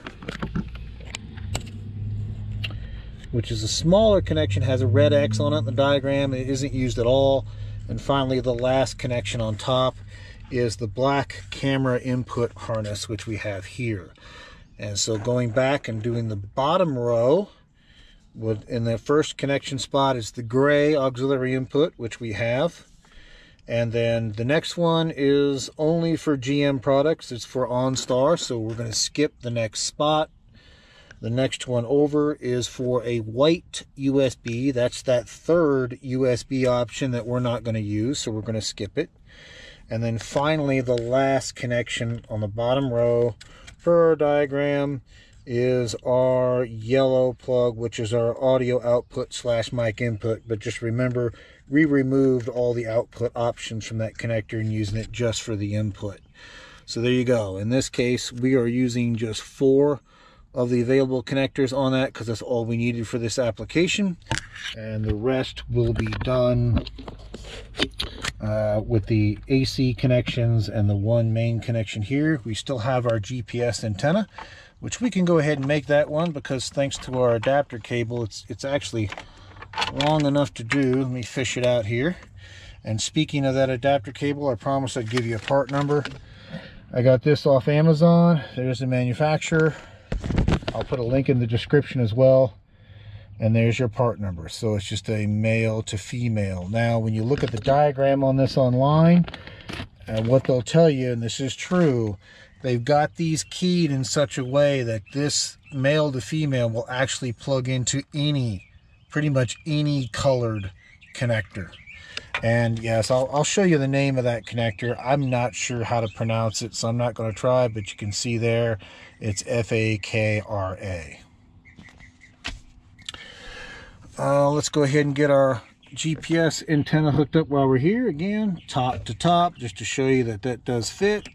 which is a smaller connection, has a red X on it in the diagram. It isn't used at all. And finally, the last connection on top is the black camera input harness, which we have here. And so going back and doing the bottom row, in the first connection spot is the gray auxiliary input, which we have. And then the next one is only for GM products. It's for OnStar, so we're going to skip the next spot. The next one over is for a white USB. That's that third USB option that we're not going to use, so we're going to skip it. And then finally, the last connection on the bottom row for our diagram is our yellow plug, which is our audio output slash mic input. But just remember, we removed all the output options from that connector and using it just for the input. So there you go. In this case, we are using just four of the available connectors on that because that's all we needed for this application. And the rest will be done uh, with the AC connections and the one main connection here. We still have our GPS antenna which we can go ahead and make that one because thanks to our adapter cable, it's, it's actually long enough to do. Let me fish it out here. And speaking of that adapter cable, I promised I'd give you a part number. I got this off Amazon. There's the manufacturer. I'll put a link in the description as well. And there's your part number. So it's just a male to female. Now, when you look at the diagram on this online, and what they'll tell you, and this is true, they've got these keyed in such a way that this male to female will actually plug into any, pretty much any colored connector. And yes, I'll, I'll show you the name of that connector. I'm not sure how to pronounce it, so I'm not going to try, but you can see there, it's F-A-K-R-A. Uh, let's go ahead and get our GPS antenna hooked up while we're here. Again, top to top, just to show you that that does fit.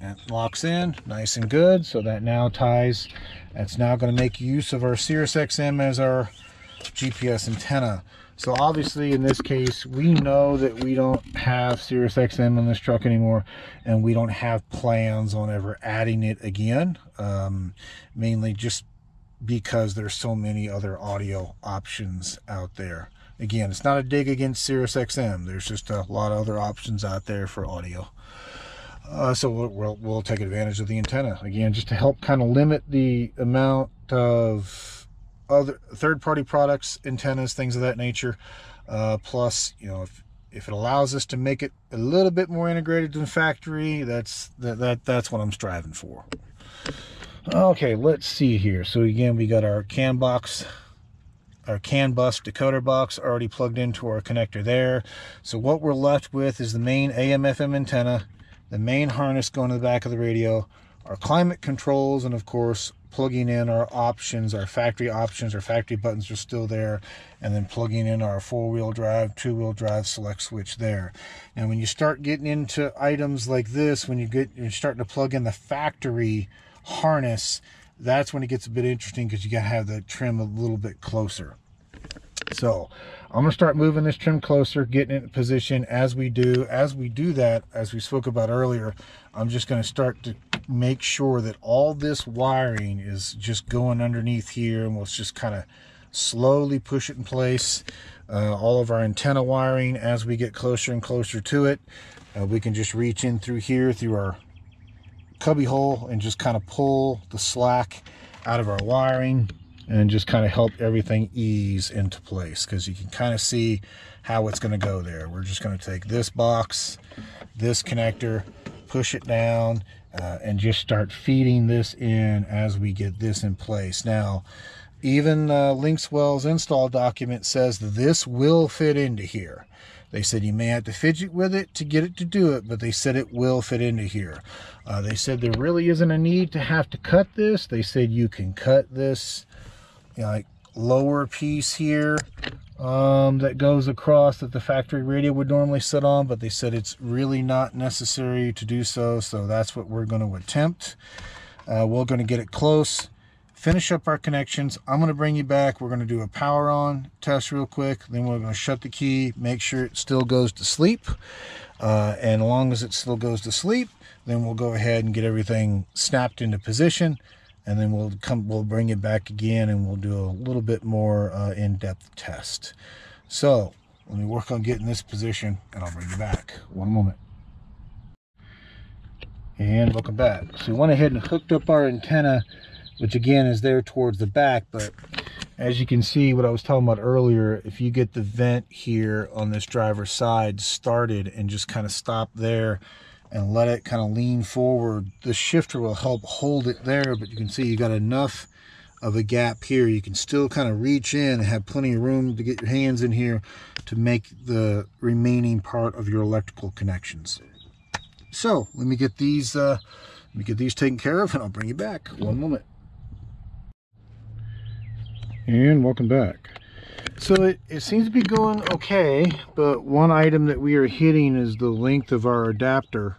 That locks in nice and good. So that now ties. That's now going to make use of our Sirius XM as our GPS antenna. So obviously in this case, we know that we don't have Sirius XM in this truck anymore, and we don't have plans on ever adding it again. Um, mainly just because there's so many other audio options out there. Again, it's not a dig against Sirius XM. There's just a lot of other options out there for audio. Uh, so we'll, we'll, we'll, take advantage of the antenna again, just to help kind of limit the amount of other third-party products, antennas, things of that nature. Uh, plus, you know, if, if it allows us to make it a little bit more integrated than factory, that's that, that that's what I'm striving for. Okay, let's see here. So again, we got our CAN box, our CAN bus decoder box already plugged into our connector there. So what we're left with is the main AM FM antenna the main harness going to the back of the radio, our climate controls, and of course, plugging in our options, our factory options, our factory buttons are still there, and then plugging in our four-wheel drive, two-wheel drive select switch there. And when you start getting into items like this, when you get you're starting to plug in the factory harness, that's when it gets a bit interesting because you got to have the trim a little bit closer. So I'm gonna start moving this trim closer, getting it in position as we do. As we do that, as we spoke about earlier, I'm just gonna start to make sure that all this wiring is just going underneath here and we'll just kind of slowly push it in place. Uh, all of our antenna wiring as we get closer and closer to it. Uh, we can just reach in through here through our cubby hole and just kind of pull the slack out of our wiring and just kind of help everything ease into place because you can kind of see how it's going to go there. We're just going to take this box, this connector, push it down, uh, and just start feeding this in as we get this in place. Now, even uh, Linkswell's install document says this will fit into here. They said you may have to fidget with it to get it to do it, but they said it will fit into here. Uh, they said there really isn't a need to have to cut this. They said you can cut this you know, like lower piece here um, that goes across that the factory radio would normally sit on, but they said it's really not necessary to do so. So that's what we're going to attempt. Uh, we're going to get it close finish up our connections. I'm going to bring you back. We're going to do a power on test real quick. Then we're going to shut the key, make sure it still goes to sleep. Uh, and as long as it still goes to sleep, then we'll go ahead and get everything snapped into position. And then we'll come, we'll bring it back again and we'll do a little bit more uh, in-depth test. So let me work on getting this position and I'll bring you back. One moment. And welcome back. So we went ahead and hooked up our antenna which again is there towards the back but as you can see what I was talking about earlier if you get the vent here on this driver's side started and just kind of stop there and let it kind of lean forward. The shifter will help hold it there but you can see you got enough of a gap here. You can still kind of reach in and have plenty of room to get your hands in here to make the remaining part of your electrical connections. So let me get these uh, let me get these taken care of and I'll bring you back. One moment. And welcome back so it, it seems to be going okay but one item that we are hitting is the length of our adapter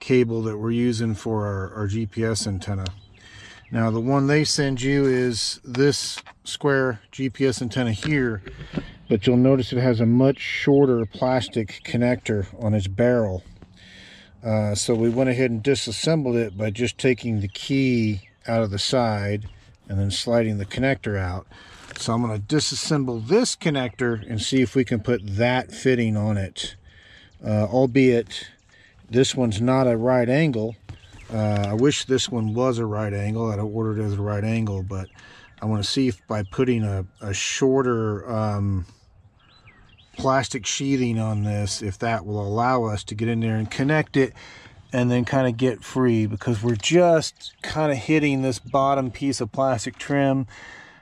cable that we're using for our, our GPS antenna now the one they send you is this square GPS antenna here but you'll notice it has a much shorter plastic connector on its barrel uh, so we went ahead and disassembled it by just taking the key out of the side and then sliding the connector out. So I'm going to disassemble this connector and see if we can put that fitting on it. Uh, albeit this one's not a right angle. Uh, I wish this one was a right angle. I'd ordered it as a right angle, but I want to see if by putting a, a shorter um, plastic sheathing on this, if that will allow us to get in there and connect it and then kind of get free because we're just kind of hitting this bottom piece of plastic trim.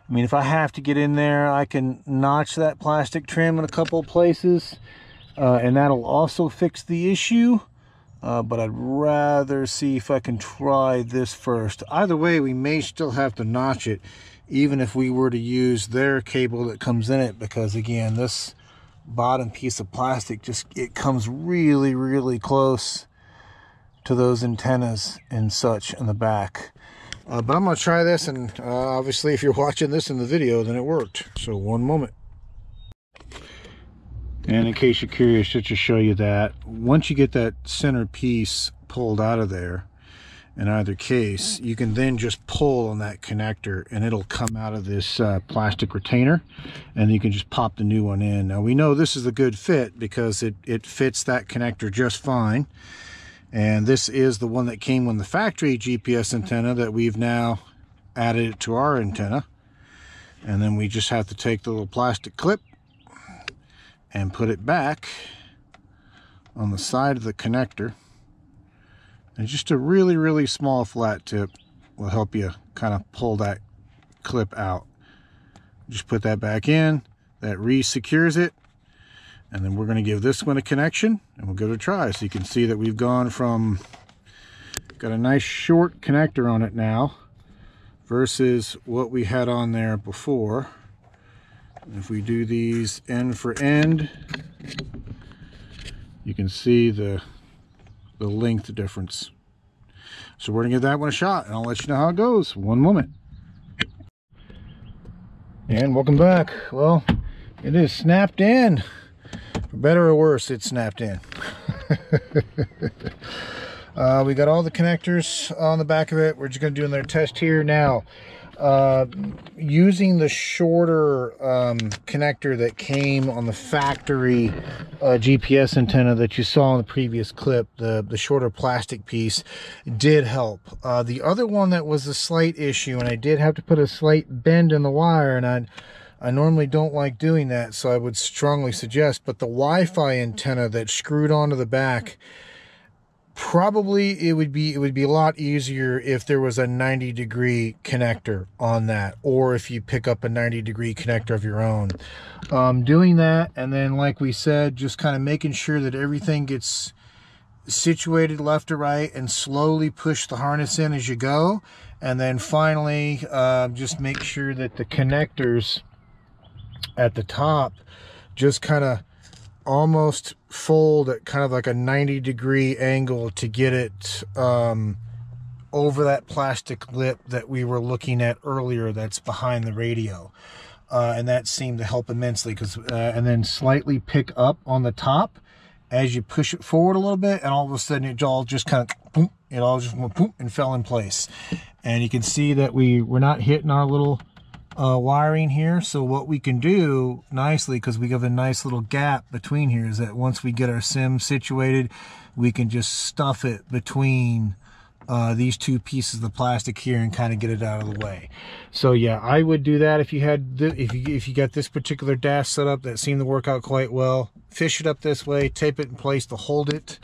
I mean, if I have to get in there, I can notch that plastic trim in a couple places uh, and that'll also fix the issue. Uh, but I'd rather see if I can try this first. Either way, we may still have to notch it, even if we were to use their cable that comes in it, because again, this bottom piece of plastic just, it comes really, really close to those antennas and such in the back. Uh, but I'm going to try this, and uh, obviously if you're watching this in the video, then it worked. So one moment. And in case you're curious, just to show you that, once you get that center piece pulled out of there, in either case, you can then just pull on that connector and it'll come out of this uh, plastic retainer and you can just pop the new one in. Now we know this is a good fit because it, it fits that connector just fine and this is the one that came with the factory GPS antenna that we've now added to our antenna. And then we just have to take the little plastic clip and put it back on the side of the connector. And just a really, really small flat tip will help you kind of pull that clip out. Just put that back in, that re-secures it, and then we're going to give this one a connection and we'll give it a try. So you can see that we've gone from, got a nice short connector on it now versus what we had on there before. And if we do these end for end, you can see the, the length difference. So we're gonna give that one a shot and I'll let you know how it goes. One moment. And welcome back. Well, it is snapped in. For better or worse, it snapped in. uh, we got all the connectors on the back of it. We're just going to do another test here. Now, uh, using the shorter um, connector that came on the factory uh, GPS antenna that you saw in the previous clip, the, the shorter plastic piece, did help. Uh, the other one that was a slight issue, and I did have to put a slight bend in the wire, and I I normally don't like doing that, so I would strongly suggest, but the Wi-Fi antenna that's screwed onto the back probably it would be it would be a lot easier if there was a 90 degree connector on that or if you pick up a 90 degree connector of your own. Um, doing that and then like we said just kind of making sure that everything gets situated left to right and slowly push the harness in as you go. And then finally uh, just make sure that the connectors at the top just kind of almost fold at kind of like a 90 degree angle to get it um, over that plastic lip that we were looking at earlier that's behind the radio. Uh, and that seemed to help immensely because uh, and then slightly pick up on the top as you push it forward a little bit and all of a sudden it all just kind of boom, it all just went boom and fell in place and you can see that we we're not hitting our little uh, wiring here. So what we can do nicely, because we have a nice little gap between here, is that once we get our sim situated, we can just stuff it between uh, these two pieces of plastic here and kind of get it out of the way. So yeah, I would do that if you had if you if you got this particular dash set up that seemed to work out quite well. Fish it up this way, tape it in place to hold it.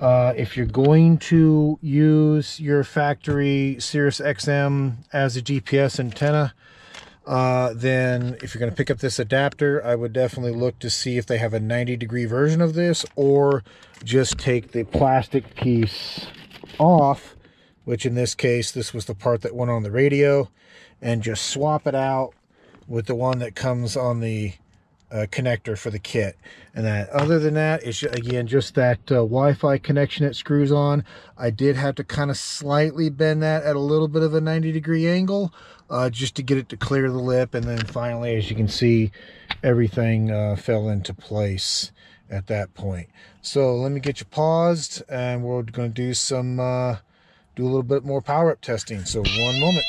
Uh, if you're going to use your factory Sirius XM as a GPS antenna, uh, then if you're going to pick up this adapter, I would definitely look to see if they have a 90 degree version of this or just take the plastic piece off, which in this case, this was the part that went on the radio, and just swap it out with the one that comes on the uh, connector for the kit. And that other than that, it's again just that uh, Wi-Fi connection that screws on. I did have to kind of slightly bend that at a little bit of a 90 degree angle uh, just to get it to clear the lip. And then finally, as you can see, everything uh, fell into place at that point. So let me get you paused and we're going to do some, uh, do a little bit more power up testing. So one moment.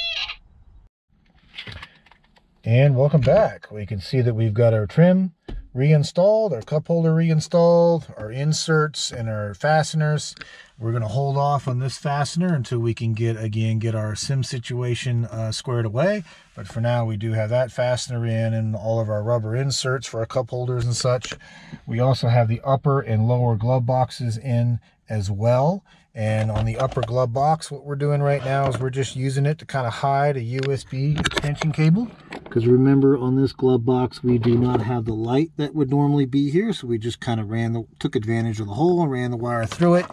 And welcome back. We can see that we've got our trim reinstalled, our cup holder reinstalled, our inserts and our fasteners. We're going to hold off on this fastener until we can get, again, get our sim situation uh, squared away. But for now, we do have that fastener in and all of our rubber inserts for our cup holders and such. We also have the upper and lower glove boxes in as well. And on the upper glove box, what we're doing right now is we're just using it to kind of hide a USB extension cable. Because remember, on this glove box, we do not have the light that would normally be here. So we just kind of ran the, took advantage of the hole and ran the wire through it.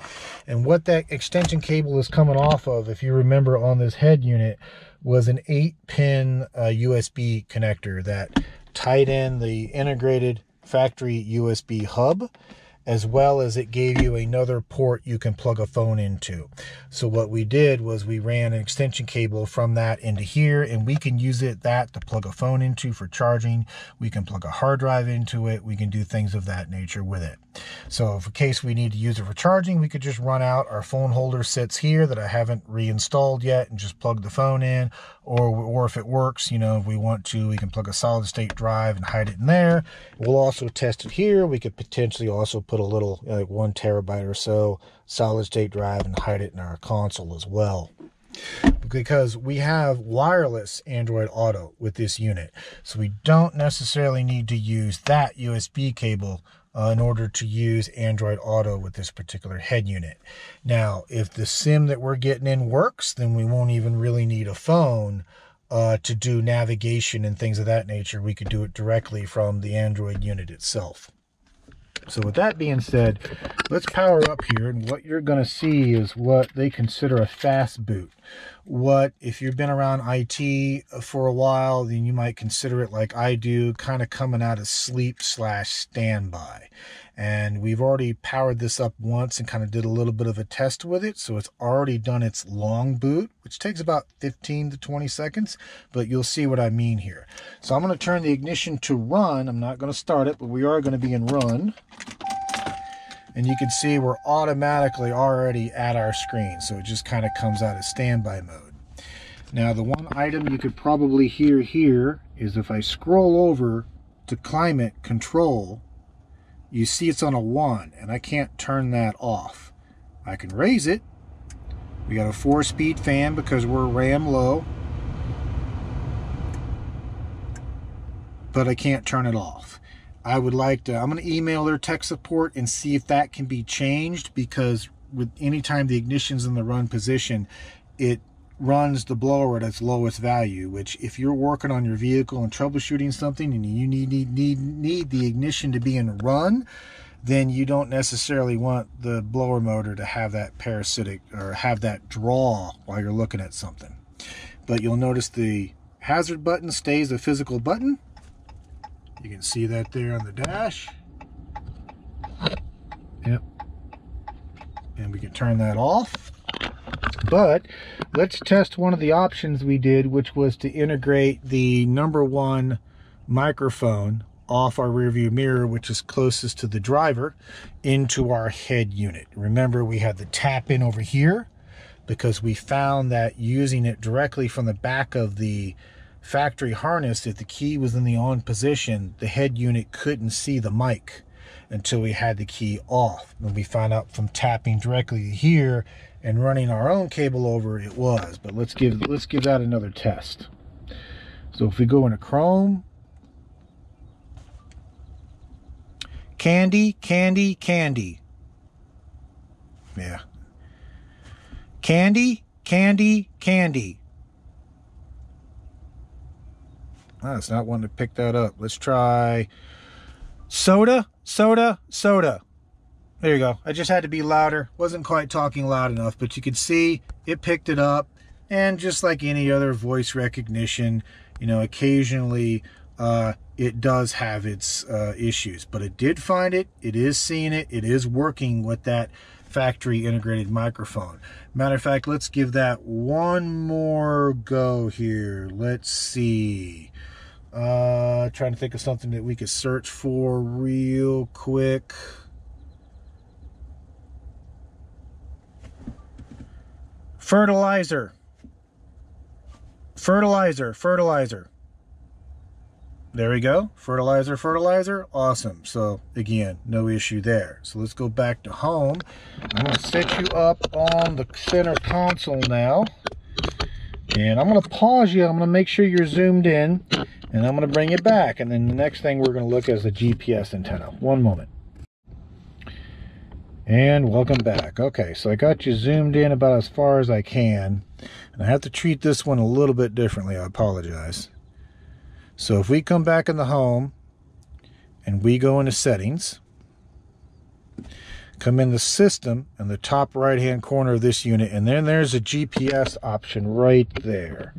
And what that extension cable is coming off of, if you remember on this head unit, was an 8-pin uh, USB connector that tied in the integrated factory USB hub as well as it gave you another port you can plug a phone into. So what we did was we ran an extension cable from that into here and we can use it that to plug a phone into for charging. We can plug a hard drive into it. We can do things of that nature with it. So if in case we need to use it for charging, we could just run out. Our phone holder sits here that I haven't reinstalled yet and just plug the phone in. Or, or if it works, you know, if we want to, we can plug a solid state drive and hide it in there. We'll also test it here. We could potentially also put a little, like one terabyte or so solid state drive and hide it in our console as well because we have wireless Android Auto with this unit. So we don't necessarily need to use that USB cable uh, in order to use Android Auto with this particular head unit. Now, if the SIM that we're getting in works, then we won't even really need a phone uh, to do navigation and things of that nature. We could do it directly from the Android unit itself. So with that being said, let's power up here and what you're going to see is what they consider a fast boot. What, if you've been around IT for a while, then you might consider it like I do, kind of coming out of sleep slash standby and we've already powered this up once and kind of did a little bit of a test with it. So it's already done its long boot which takes about 15 to 20 seconds but you'll see what I mean here. So I'm going to turn the ignition to run. I'm not going to start it but we are going to be in run. And you can see we're automatically already at our screen so it just kind of comes out of standby mode. Now the one item you could probably hear here is if I scroll over to climate control you see it's on a 1 and I can't turn that off. I can raise it. We got a 4-speed fan because we're RAM low. But I can't turn it off. I would like to, I'm going to email their tech support and see if that can be changed because with anytime the ignition's in the run position, it runs the blower at its lowest value, which if you're working on your vehicle and troubleshooting something and you need, need, need, need the ignition to be in run, then you don't necessarily want the blower motor to have that parasitic or have that draw while you're looking at something. But you'll notice the hazard button stays a physical button. You can see that there on the dash. Yep. And we can turn that off. But let's test one of the options we did, which was to integrate the number one microphone off our rearview mirror, which is closest to the driver, into our head unit. Remember, we had the tap in over here because we found that using it directly from the back of the factory harness, if the key was in the on position, the head unit couldn't see the mic until we had the key off. When we found out from tapping directly here and running our own cable over it was. But let's give let's give that another test. So if we go into Chrome, candy, candy, candy. Yeah. Candy, candy, candy. Oh, it's not one to pick that up. Let's try soda, soda, soda. There you go. I just had to be louder. Wasn't quite talking loud enough, but you could see it picked it up. And just like any other voice recognition, you know, occasionally uh, it does have its uh, issues, but it did find it. It is seeing it. It is working with that factory integrated microphone. Matter of fact, let's give that one more go here. Let's see. Uh, trying to think of something that we could search for real quick. Fertilizer. Fertilizer, fertilizer. There we go. Fertilizer, fertilizer. Awesome. So again, no issue there. So let's go back to home. I'm going to set you up on the center console now. And I'm going to pause you. I'm going to make sure you're zoomed in. And I'm going to bring it back. And then the next thing we're going to look at is the GPS antenna. One moment. And welcome back. Okay, so I got you zoomed in about as far as I can. And I have to treat this one a little bit differently. I apologize. So if we come back in the home and we go into settings, come in the system in the top right hand corner of this unit, and then there's a GPS option right there.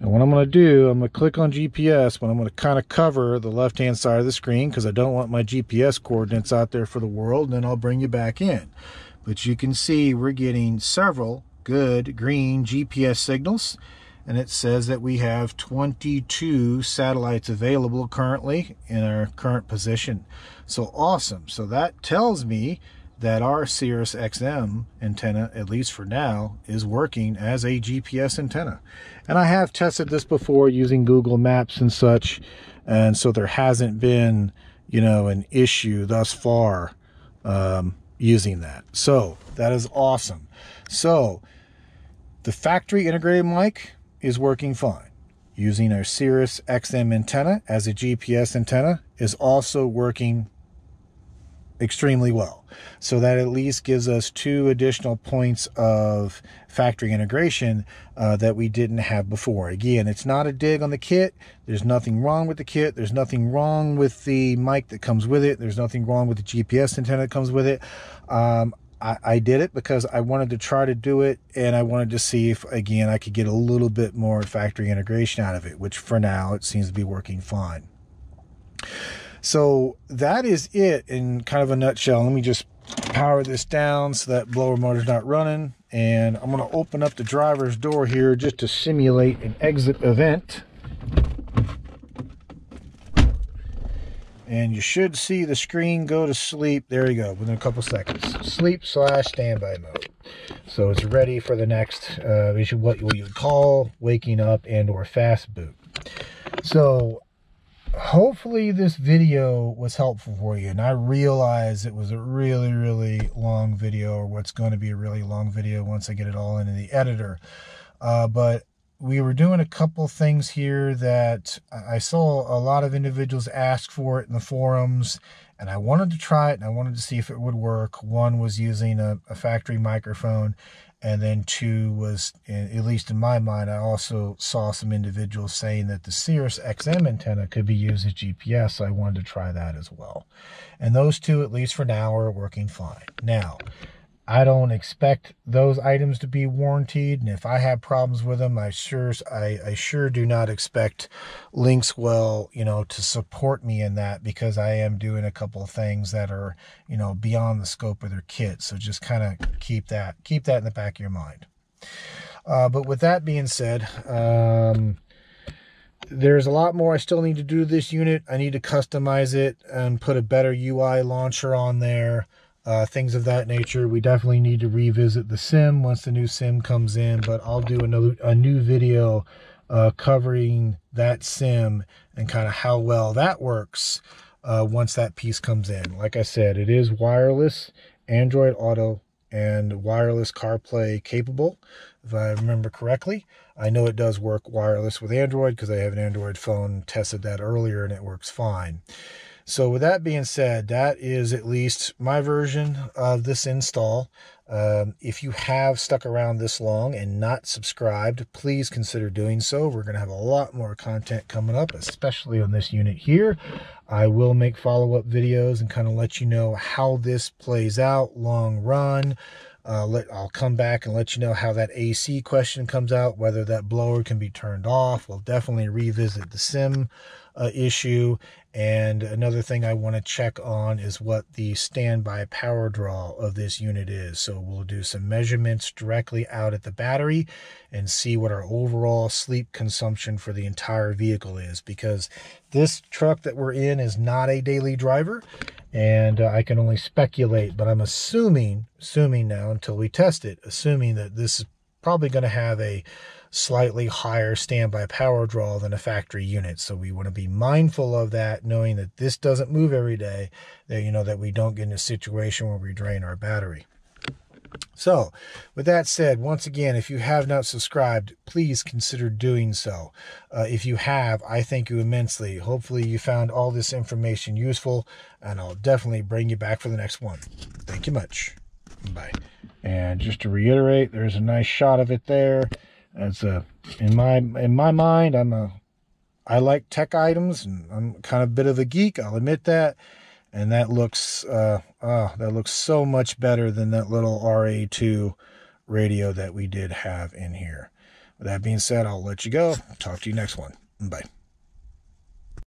And what I'm going to do, I'm going to click on GPS, but I'm going to kind of cover the left hand side of the screen because I don't want my GPS coordinates out there for the world, and then I'll bring you back in. But you can see we're getting several good green GPS signals and it says that we have 22 satellites available currently in our current position. So awesome. So that tells me that our Sirius XM antenna, at least for now, is working as a GPS antenna. And I have tested this before using Google Maps and such, and so there hasn't been, you know, an issue thus far um, using that. So that is awesome. So the factory integrated mic is working fine. Using our Sirius XM antenna as a GPS antenna is also working extremely well. So that at least gives us two additional points of factory integration uh, that we didn't have before. Again, it's not a dig on the kit. There's nothing wrong with the kit. There's nothing wrong with the mic that comes with it. There's nothing wrong with the GPS antenna that comes with it. Um, I, I did it because I wanted to try to do it and I wanted to see if, again, I could get a little bit more factory integration out of it, which for now it seems to be working fine. So that is it in kind of a nutshell. Let me just power this down so that blower motor's not running. And I'm going to open up the driver's door here just to simulate an exit event. and you should see the screen go to sleep. There you go, within a couple seconds. Sleep slash standby mode. So it's ready for the next, uh, what you would call waking up and or fast boot. So hopefully this video was helpful for you. And I realize it was a really, really long video or what's going to be a really long video once I get it all into the editor. Uh, but we were doing a couple things here that I saw a lot of individuals ask for it in the forums, and I wanted to try it and I wanted to see if it would work. One was using a, a factory microphone, and then two was, at least in my mind, I also saw some individuals saying that the Sirius XM antenna could be used as GPS, so I wanted to try that as well. And those two, at least for now, are working fine. Now, I don't expect those items to be warranted, and if I have problems with them, I sure I, I sure do not expect Linkswell, you know, to support me in that because I am doing a couple of things that are, you know, beyond the scope of their kit. So just kind of keep that keep that in the back of your mind. Uh, but with that being said, um, there's a lot more I still need to do this unit. I need to customize it and put a better UI launcher on there uh, things of that nature. We definitely need to revisit the sim once the new sim comes in, but I'll do another a new video uh, covering that sim and kind of how well that works uh, once that piece comes in. Like I said, it is wireless, Android Auto, and wireless CarPlay capable, if I remember correctly. I know it does work wireless with Android because I have an Android phone, tested that earlier, and it works fine. So with that being said, that is at least my version of this install. Um, if you have stuck around this long and not subscribed, please consider doing so. We're going to have a lot more content coming up, especially on this unit here. I will make follow-up videos and kind of let you know how this plays out long run. Uh, let I'll come back and let you know how that AC question comes out, whether that blower can be turned off. We'll definitely revisit the sim uh, issue. And another thing I want to check on is what the standby power draw of this unit is. So we'll do some measurements directly out at the battery and see what our overall sleep consumption for the entire vehicle is because this truck that we're in is not a daily driver and uh, I can only speculate, but I'm assuming, assuming now until we test it, assuming that this is probably going to have a slightly higher standby power draw than a factory unit. So we want to be mindful of that, knowing that this doesn't move every day, that, you know, that we don't get in a situation where we drain our battery. So, with that said, once again, if you have not subscribed, please consider doing so. Uh, if you have, I thank you immensely. Hopefully, you found all this information useful, and I'll definitely bring you back for the next one. Thank you much. Bye. And just to reiterate, there's a nice shot of it there. As a in my in my mind, I'm a I like tech items, and I'm kind of a bit of a geek. I'll admit that and that looks uh, oh, that looks so much better than that little RA2 radio that we did have in here. With that being said, I'll let you go. Talk to you next one. Bye.